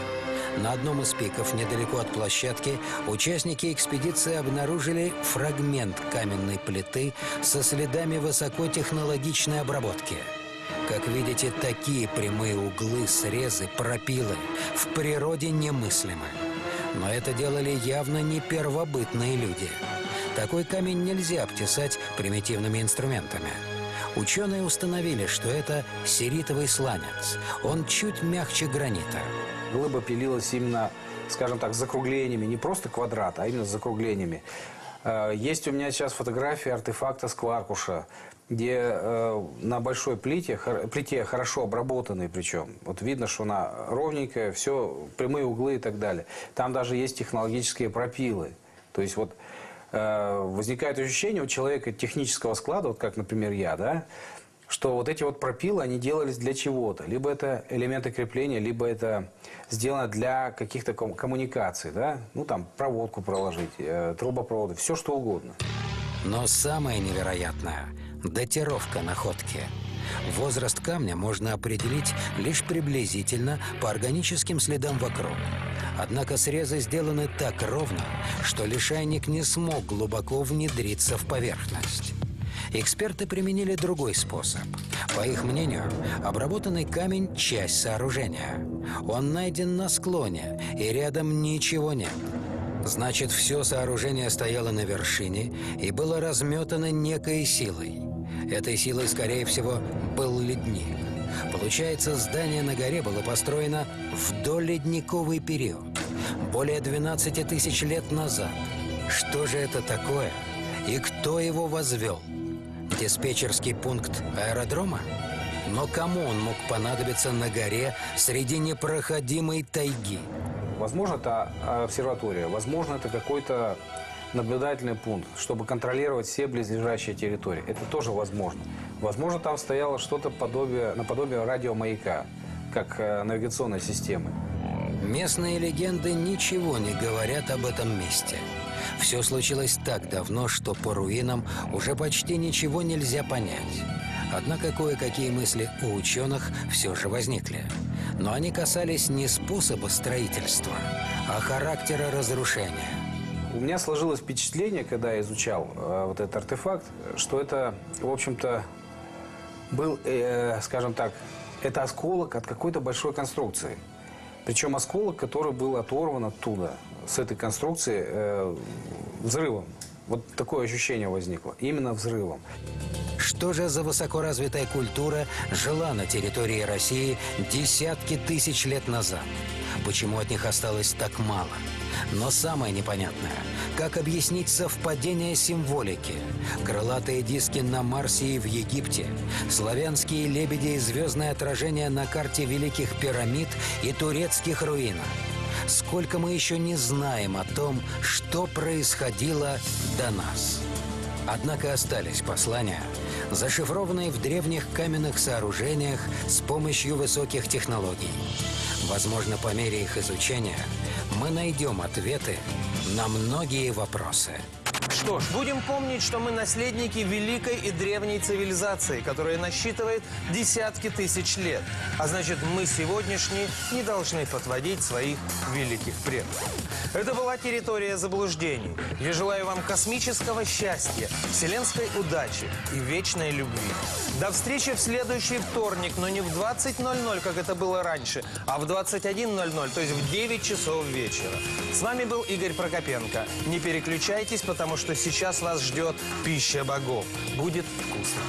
На одном из пиков, недалеко от площадки, участники экспедиции обнаружили фрагмент каменной плиты со следами высокотехнологичной обработки – как видите, такие прямые углы, срезы, пропилы в природе немыслимы. Но это делали явно не первобытные люди. Такой камень нельзя обтесать примитивными инструментами. Ученые установили, что это серитовый сланец. Он чуть мягче гранита. Глыба пилилась именно, скажем так, закруглениями, не просто квадрат, а именно закруглениями. Э, есть у меня сейчас фотография артефакта Скваркуша, где э, на большой плите, хор, плите хорошо обработанной причем. Вот видно, что она ровненькая, все, прямые углы и так далее. Там даже есть технологические пропилы. То есть вот э, возникает ощущение у человека технического склада, вот как, например, я, да, что вот эти вот пропилы, они делались для чего-то. Либо это элементы крепления, либо это сделано для каких-то коммуникаций, да, ну там проводку проложить, э, трубопроводы, все что угодно. Но самое невероятное – Датировка находки. Возраст камня можно определить лишь приблизительно по органическим следам вокруг. Однако срезы сделаны так ровно, что лишайник не смог глубоко внедриться в поверхность. Эксперты применили другой способ. По их мнению, обработанный камень – часть сооружения. Он найден на склоне, и рядом ничего нет. Значит, все сооружение стояло на вершине и было разметано некой силой. Этой силой, скорее всего, был ледник. Получается, здание на горе было построено в доледниковый период, более 12 тысяч лет назад. Что же это такое и кто его возвел? Диспетчерский пункт аэродрома? Но кому он мог понадобиться на горе среди непроходимой тайги? Возможно, это обсерватория, возможно, это какой-то наблюдательный пункт, чтобы контролировать все близлежащие территории. Это тоже возможно. Возможно, там стояло что-то подобие, наподобие радиомаяка, как э, навигационной системы. Местные легенды ничего не говорят об этом месте. Все случилось так давно, что по руинам уже почти ничего нельзя понять. Однако кое-какие мысли у ученых все же возникли. Но они касались не способа строительства, а характера разрушения. У меня сложилось впечатление, когда я изучал э, вот этот артефакт, что это, в общем-то, был, э, скажем так, это осколок от какой-то большой конструкции. Причем осколок, который был оторван оттуда, с этой конструкции, э, взрывом. Вот такое ощущение возникло. Именно взрывом. Что же за высокоразвитая культура жила на территории России десятки тысяч лет назад? Почему от них осталось так мало? Но самое непонятное – как объяснить совпадение символики? Крылатые диски на Марсе и в Египте, славянские лебеди и звездное отражение на карте Великих пирамид и турецких руинах. Сколько мы еще не знаем о том, что происходило до нас. Однако остались послания, зашифрованные в древних каменных сооружениях с помощью высоких технологий. Возможно, по мере их изучения мы найдем ответы на многие вопросы. Что ж, будем помнить, что мы наследники великой и древней цивилизации, которая насчитывает десятки тысяч лет. А значит, мы сегодняшние не должны подводить своих великих предков. Это была территория заблуждений. Я желаю вам космического счастья, вселенской удачи и вечной любви. До встречи в следующий вторник, но не в 20.00, как это было раньше, а в 21.00, то есть в 9 часов вечера. С вами был Игорь Прокопенко. Не переключайтесь, потому что сейчас вас ждет пища богов. Будет вкусно.